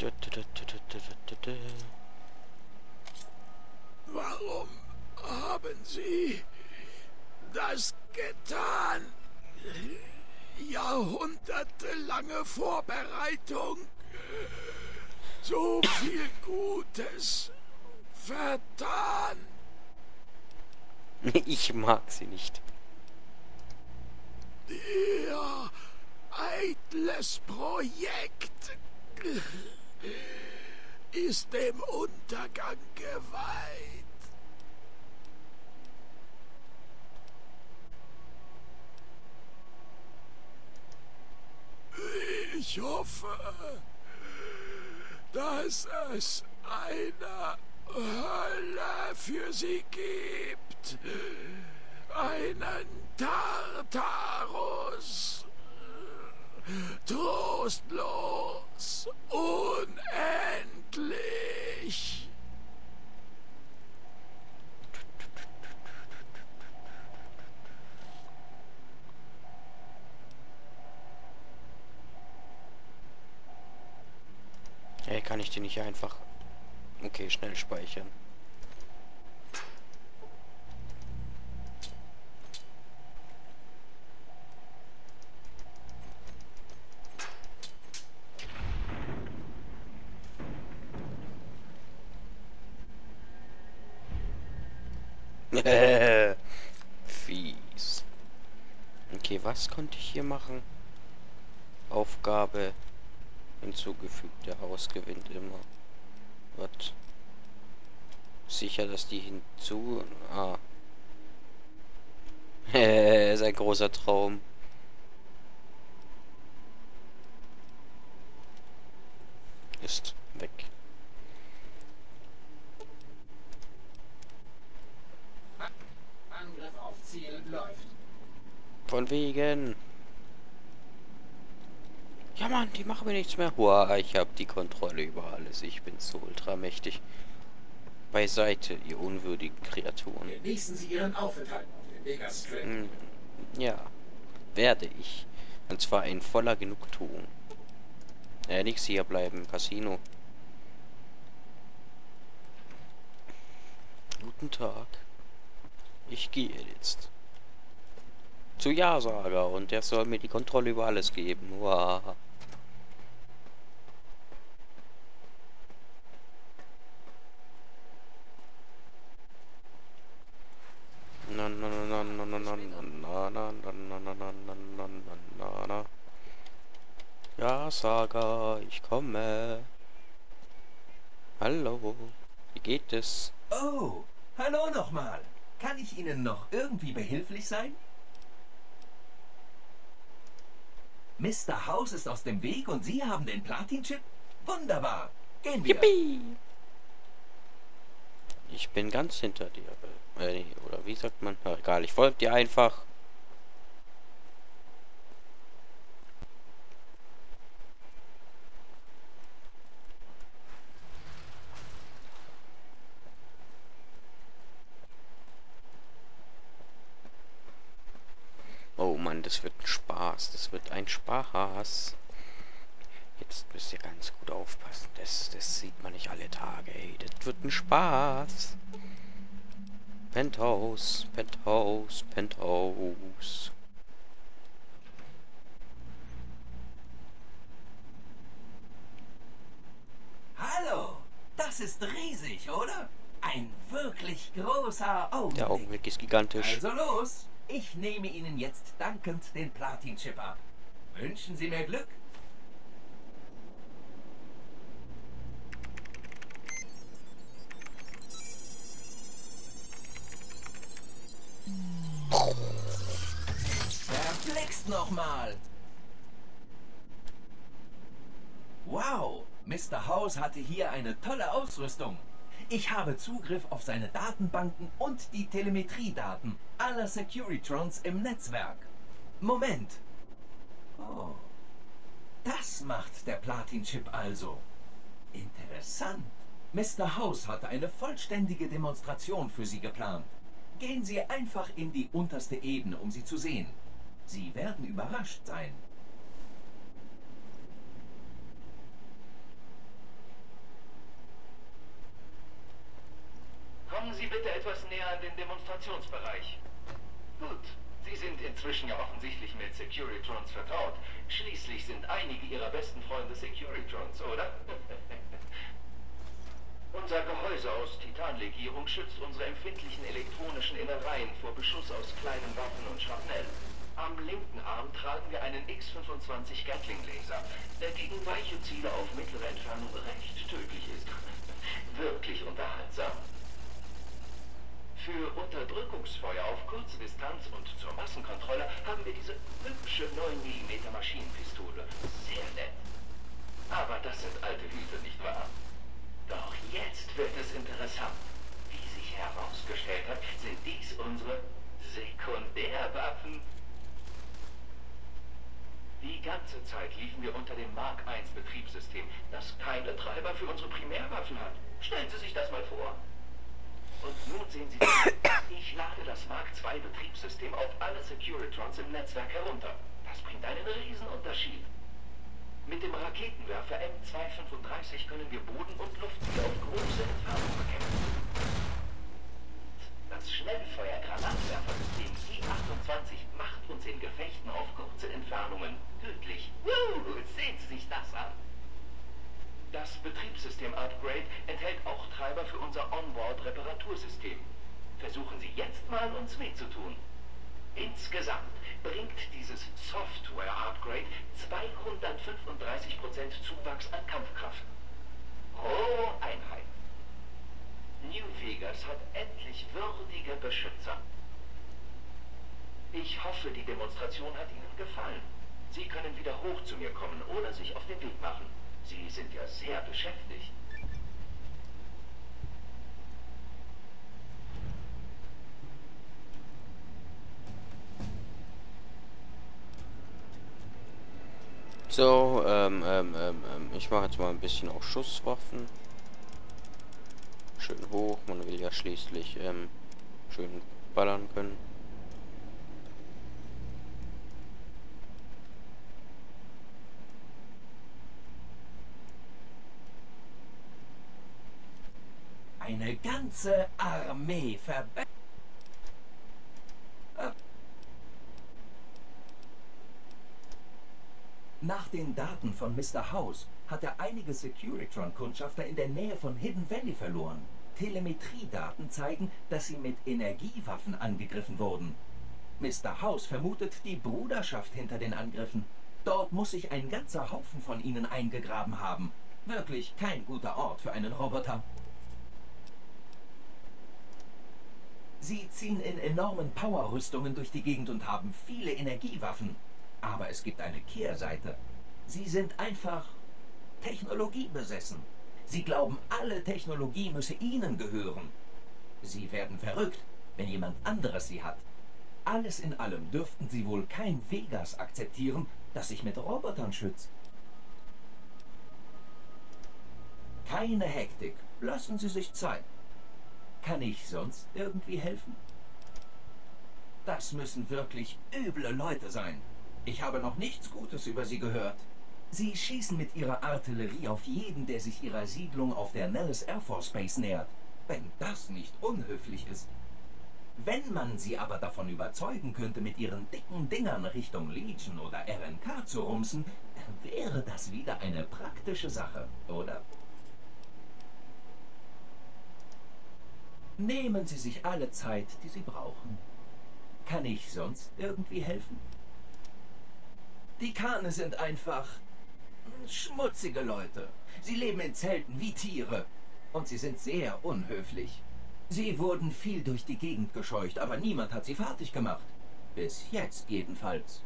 A: Da, da, da, da, da, da, da, da.
G: Warum haben Sie das getan? Jahrhundertelange Vorbereitung. So viel Gutes vertan.
A: Ich mag sie nicht.
G: Ihr eitles Projekt ist dem Untergang geweiht. Ich hoffe, dass es eine Hölle für sie gibt. Einen Tartarus. Trostlos, unendlich.
A: Den nicht einfach... Okay, schnell speichern. Fies. Okay, was konnte ich hier machen? Aufgabe hinzugefügt. Der Haus gewinnt immer. Was? Sicher, dass die hinzu... Ah. ist ein großer Traum. Ist weg.
M: Angriff auf Ziel läuft.
A: Von wegen. Mann, die machen mir nichts mehr. Wow, ich habe die Kontrolle über alles. Ich bin so ultramächtig. Beiseite, ihr unwürdigen Kreaturen.
M: Genießen Sie Ihren Aufenthalt auf dem Vega Strip.
A: Hm, Ja, werde ich. Und zwar in voller Genugtuung. Äh, nix hier bleiben, Casino. Guten Tag. Ich gehe jetzt. Zu Ja-Sager und der soll mir die Kontrolle über alles geben. Wow. Saga, ich komme. Hallo, wie geht es?
C: Oh, hallo nochmal. Kann ich Ihnen noch irgendwie behilflich sein? Mr. House ist aus dem Weg und Sie haben den Platin-Chip? Wunderbar. Gehen wir.
A: Yippie! Ich bin ganz hinter dir. Äh, oder wie sagt man? Ach, egal, ich folge dir einfach. Oh Mann, das wird ein Spaß. Das wird ein Spaß. Jetzt müsst ihr ganz gut aufpassen. Das, das sieht man nicht alle Tage, ey. Das wird ein Spaß. Penthouse, Penthouse, Penthouse.
C: Hallo, das ist riesig, oder? Ein wirklich großer Augenblick.
A: Der Augenblick ist gigantisch.
C: Also los, ich nehme Ihnen jetzt dankend den Platin-Chip ab. Wünschen Sie mir Glück? Verflixt nochmal! Wow, Mr. House hatte hier eine tolle Ausrüstung. Ich habe Zugriff auf seine Datenbanken und die Telemetriedaten aller Securitrons im Netzwerk. Moment. Oh. Das macht der Platin-Chip also. Interessant. Mr. House hatte eine vollständige Demonstration für Sie geplant. Gehen Sie einfach in die unterste Ebene, um sie zu sehen. Sie werden überrascht sein.
N: Kommen Sie bitte etwas näher an den Demonstrationsbereich. Gut, Sie sind inzwischen ja offensichtlich mit Securitrons vertraut. Schließlich sind einige Ihrer besten Freunde Securitrons, oder? Unser Gehäuse aus Titanlegierung schützt unsere empfindlichen elektronischen Innereien vor Beschuss aus kleinen Waffen und Schrapnell. Am linken Arm tragen wir einen X-25 Gatling-Laser, der gegen weiche Ziele auf mittlere Entfernung recht tödlich ist. Wirklich unterhaltsam. Für Unterdrückungsfeuer auf kurze Distanz und zur Massenkontrolle haben wir diese hübsche 9 mm Maschinenpistole. Sehr nett. Aber das sind alte Hüte, nicht wahr? Doch jetzt wird es interessant. Wie sich herausgestellt hat, sind dies unsere Sekundärwaffen. Die ganze Zeit liefen wir unter dem Mark I Betriebssystem, das keine Treiber für unsere Primärwaffen hat. Stellen Sie sich das mal vor. Und nun sehen Sie, ich lade das Mark II Betriebssystem auf alle Securitrons im Netzwerk herunter. Das bringt einen riesen Unterschied. Mit dem Raketenwerfer M235 können wir Boden- und Luftziele auf große Entfernung bekämpfen. Das Schnellfeuer-Granatwerfersystem C-28 macht uns in Gefechten auf kurze Entfernungen tödlich. Woo, sehen Sie sich das an. Das Betriebssystem-Upgrade enthält auch Treiber für unser Onboard-Reparatursystem. Versuchen Sie jetzt mal, uns weh zu tun. Insgesamt bringt dieses Software-Upgrade 235% Zuwachs an Kampfkraft. Pro Einheit. New Vegas hat endlich würdige Beschützer. Ich hoffe, die Demonstration hat Ihnen gefallen. Sie können wieder hoch zu mir kommen oder sich auf den Weg machen. Sie sind ja sehr beschäftigt.
A: So, ähm, ähm, ähm, ähm, ich mache jetzt mal ein bisschen auch Schusswaffen. Schön hoch, man will ja schließlich ähm, schön ballern können.
C: Eine ganze Armee verbe... Nach den Daten von Mr. House hat er einige Securitron-Kundschafter in der Nähe von Hidden Valley verloren. Telemetriedaten zeigen, dass sie mit Energiewaffen angegriffen wurden. Mr. House vermutet die Bruderschaft hinter den Angriffen. Dort muss sich ein ganzer Haufen von ihnen eingegraben haben. Wirklich kein guter Ort für einen Roboter. Sie ziehen in enormen Powerrüstungen durch die Gegend und haben viele Energiewaffen. Aber es gibt eine Kehrseite. Sie sind einfach technologiebesessen. Sie glauben, alle Technologie müsse ihnen gehören. Sie werden verrückt, wenn jemand anderes sie hat. Alles in allem dürften sie wohl kein Vegas akzeptieren, das sich mit Robotern schützt. Keine Hektik. Lassen Sie sich Zeit. Kann ich sonst irgendwie helfen? Das müssen wirklich üble Leute sein. Ich habe noch nichts Gutes über sie gehört. Sie schießen mit ihrer Artillerie auf jeden, der sich ihrer Siedlung auf der Nellis Air Force Base nähert. Wenn das nicht unhöflich ist. Wenn man sie aber davon überzeugen könnte, mit ihren dicken Dingern Richtung Legion oder RNK zu rumsen, wäre das wieder eine praktische Sache, oder? Nehmen Sie sich alle Zeit, die Sie brauchen. Kann ich sonst irgendwie helfen? Die Kane sind einfach schmutzige Leute. Sie leben in Zelten wie Tiere. Und sie sind sehr unhöflich. Sie wurden viel durch die Gegend gescheucht, aber niemand hat sie fertig gemacht. Bis jetzt jedenfalls.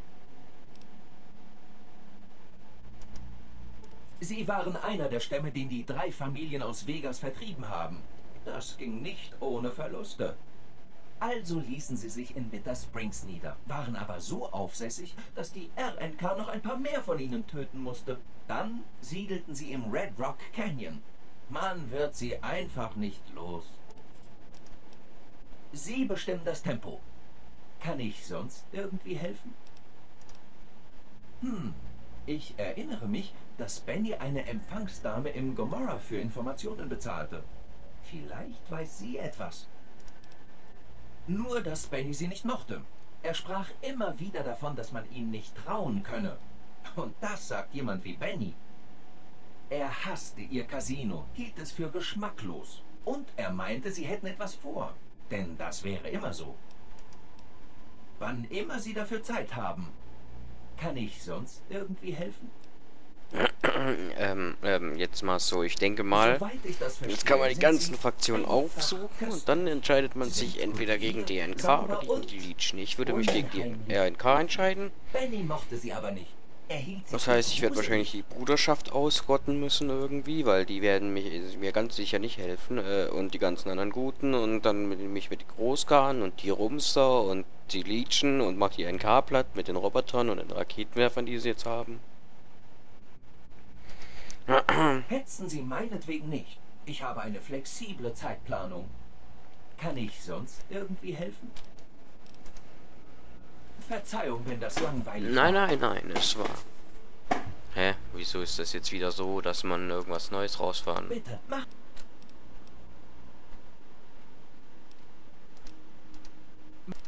C: Sie waren einer der Stämme, den die drei Familien aus Vegas vertrieben haben. Das ging nicht ohne Verluste. Also ließen sie sich in Bitter Springs nieder, waren aber so aufsässig, dass die RNK noch ein paar mehr von ihnen töten musste. Dann siedelten sie im Red Rock Canyon. Man wird sie einfach nicht los. Sie bestimmen das Tempo. Kann ich sonst irgendwie helfen? Hm, ich erinnere mich, dass Benny eine Empfangsdame im Gomorrah für Informationen bezahlte. Vielleicht weiß sie etwas. Nur, dass Benny sie nicht mochte. Er sprach immer wieder davon, dass man ihm nicht trauen könne. Und das sagt jemand wie Benny. Er hasste ihr Casino, hielt es für geschmacklos. Und er meinte, sie hätten etwas vor. Denn das wäre immer so. Wann immer Sie dafür Zeit haben. Kann ich sonst irgendwie helfen?
A: Ähm, ähm, jetzt mal so, ich denke mal, jetzt kann man die ganzen Fraktionen aufsuchen und dann entscheidet man sich entweder gegen die NK oder gegen die Legion. Ich würde mich gegen die RNK entscheiden. Das heißt, ich werde wahrscheinlich die Bruderschaft ausrotten müssen irgendwie, weil die werden mich, mir ganz sicher nicht helfen. Äh, und die ganzen anderen Guten und dann mit, mich mit Großgarn und die Rumster und die Legion und macht die NK platt mit den Robotern und den Raketenwerfern, die sie jetzt haben.
C: Hetzen Sie meinetwegen nicht. Ich habe eine flexible Zeitplanung. Kann ich sonst irgendwie helfen? Verzeihung, wenn das langweilig
A: Nein, nein, nein, es war... Hä? Wieso ist das jetzt wieder so, dass man irgendwas Neues rausfahren?
C: Bitte, mach.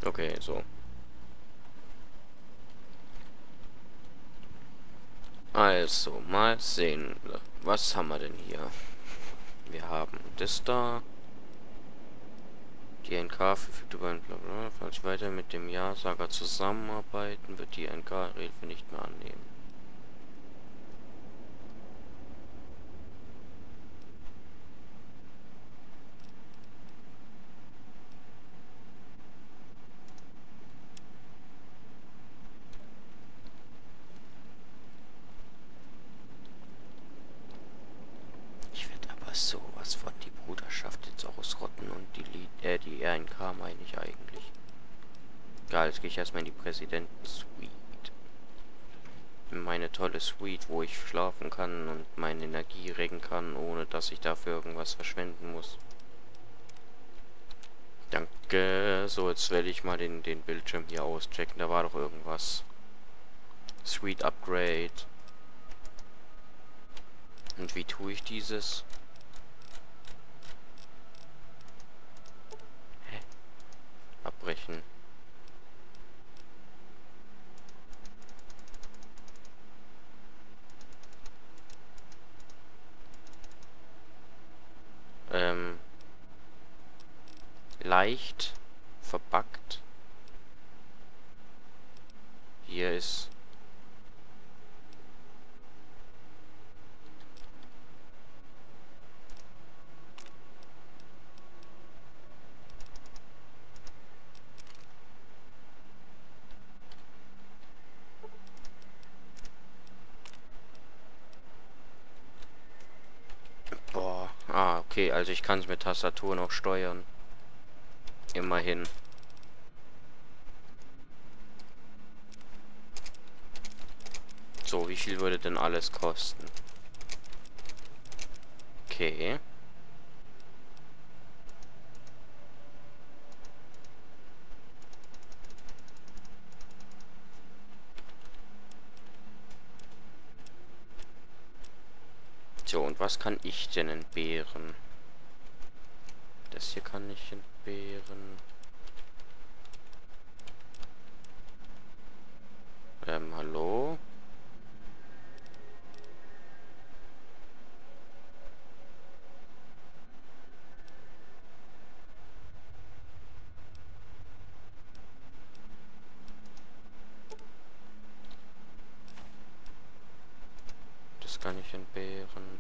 A: Okay, so. Also, mal sehen. Was haben wir denn hier? Wir haben das da. Die NK verfügt über ein Blablabla. Falls weiter mit dem Ja-Sager zusammenarbeiten, wird die NK Hilfe nicht mehr annehmen. Aber sowas von die Bruderschaft jetzt ausrotten und die Lied äh, die RNK meine ich eigentlich. Egal, jetzt gehe ich erstmal in die Präsidenten-Suite. In meine tolle Suite, wo ich schlafen kann und meine Energie regen kann, ohne dass ich dafür irgendwas verschwenden muss. Danke. So, jetzt werde ich mal den, den Bildschirm hier auschecken. Da war doch irgendwas. Suite Upgrade. Und wie tue ich dieses? Abbrechen. Ähm. Leicht verpackt. Hier ist Boah. Ah, okay. Also ich kann es mit Tastatur noch steuern. Immerhin. So, wie viel würde denn alles kosten? Okay. So, und was kann ich denn entbehren? Das hier kann ich entbehren. Ähm, hallo? Das kann ich entbehren.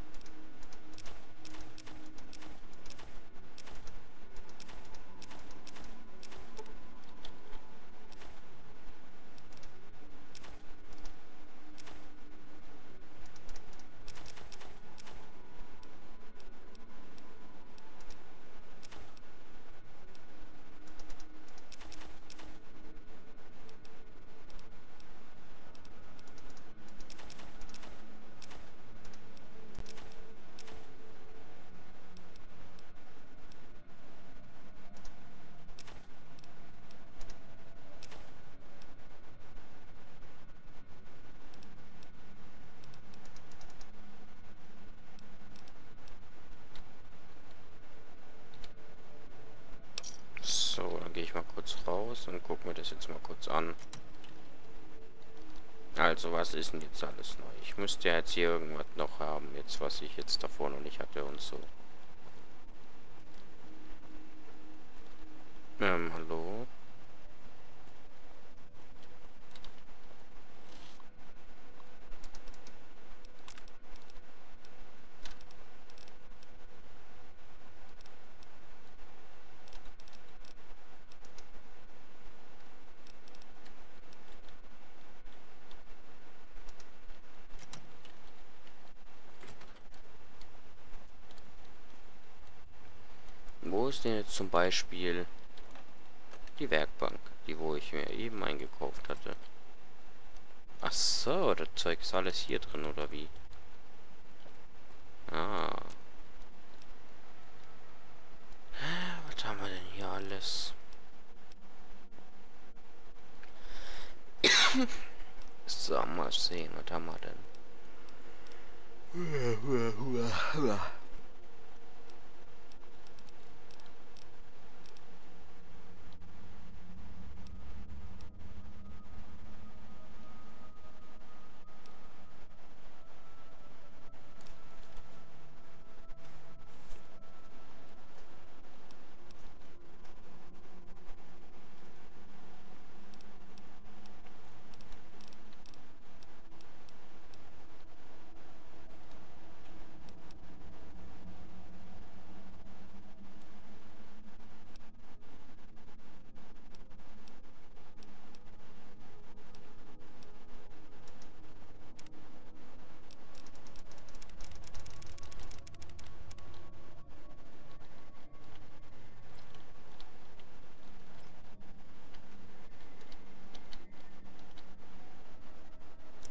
A: So, dann gehe ich mal kurz raus und gucke mir das jetzt mal kurz an. Also, was ist denn jetzt alles neu? Ich müsste ja jetzt hier irgendwas noch haben, jetzt was ich jetzt davor noch nicht hatte und so. Ähm, hallo? Wo ist denn jetzt zum Beispiel die Werkbank, die wo ich mir eben eingekauft hatte? Ach so, das Zeug ist alles hier drin, oder wie? Ah. Was haben wir denn hier alles? so, mal sehen, was haben wir denn?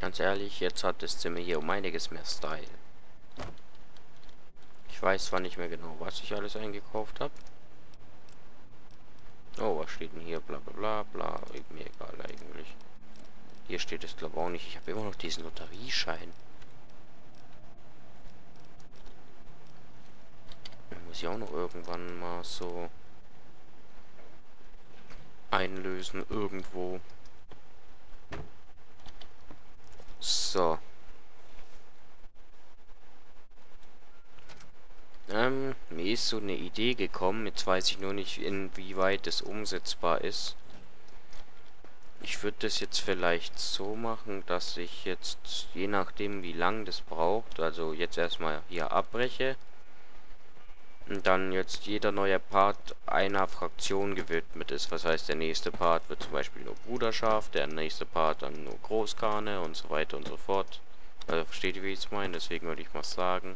A: Ganz ehrlich, jetzt hat das Zimmer hier um einiges mehr Style. Ich weiß zwar nicht mehr genau, was ich alles eingekauft habe. Oh, was steht denn hier? Bla bla bla bla. Mir egal eigentlich. Hier steht es glaube auch nicht. Ich habe immer noch diesen Lotterieschein. muss ich auch noch irgendwann mal so einlösen irgendwo. So. Ähm, mir ist so eine Idee gekommen. Jetzt weiß ich nur nicht, inwieweit es umsetzbar ist. Ich würde das jetzt vielleicht so machen, dass ich jetzt, je nachdem wie lang das braucht, also jetzt erstmal hier abbreche. Und dann jetzt jeder neue Part einer Fraktion gewidmet ist. Was heißt, der nächste Part wird zum Beispiel nur Bruderschaft, der nächste Part dann nur Großkane und so weiter und so fort. Also versteht ihr, wie ich es meine? Deswegen würde ich mal sagen,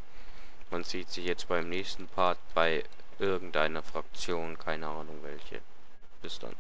A: man sieht sich jetzt beim nächsten Part bei irgendeiner Fraktion, keine Ahnung welche. Bis dann.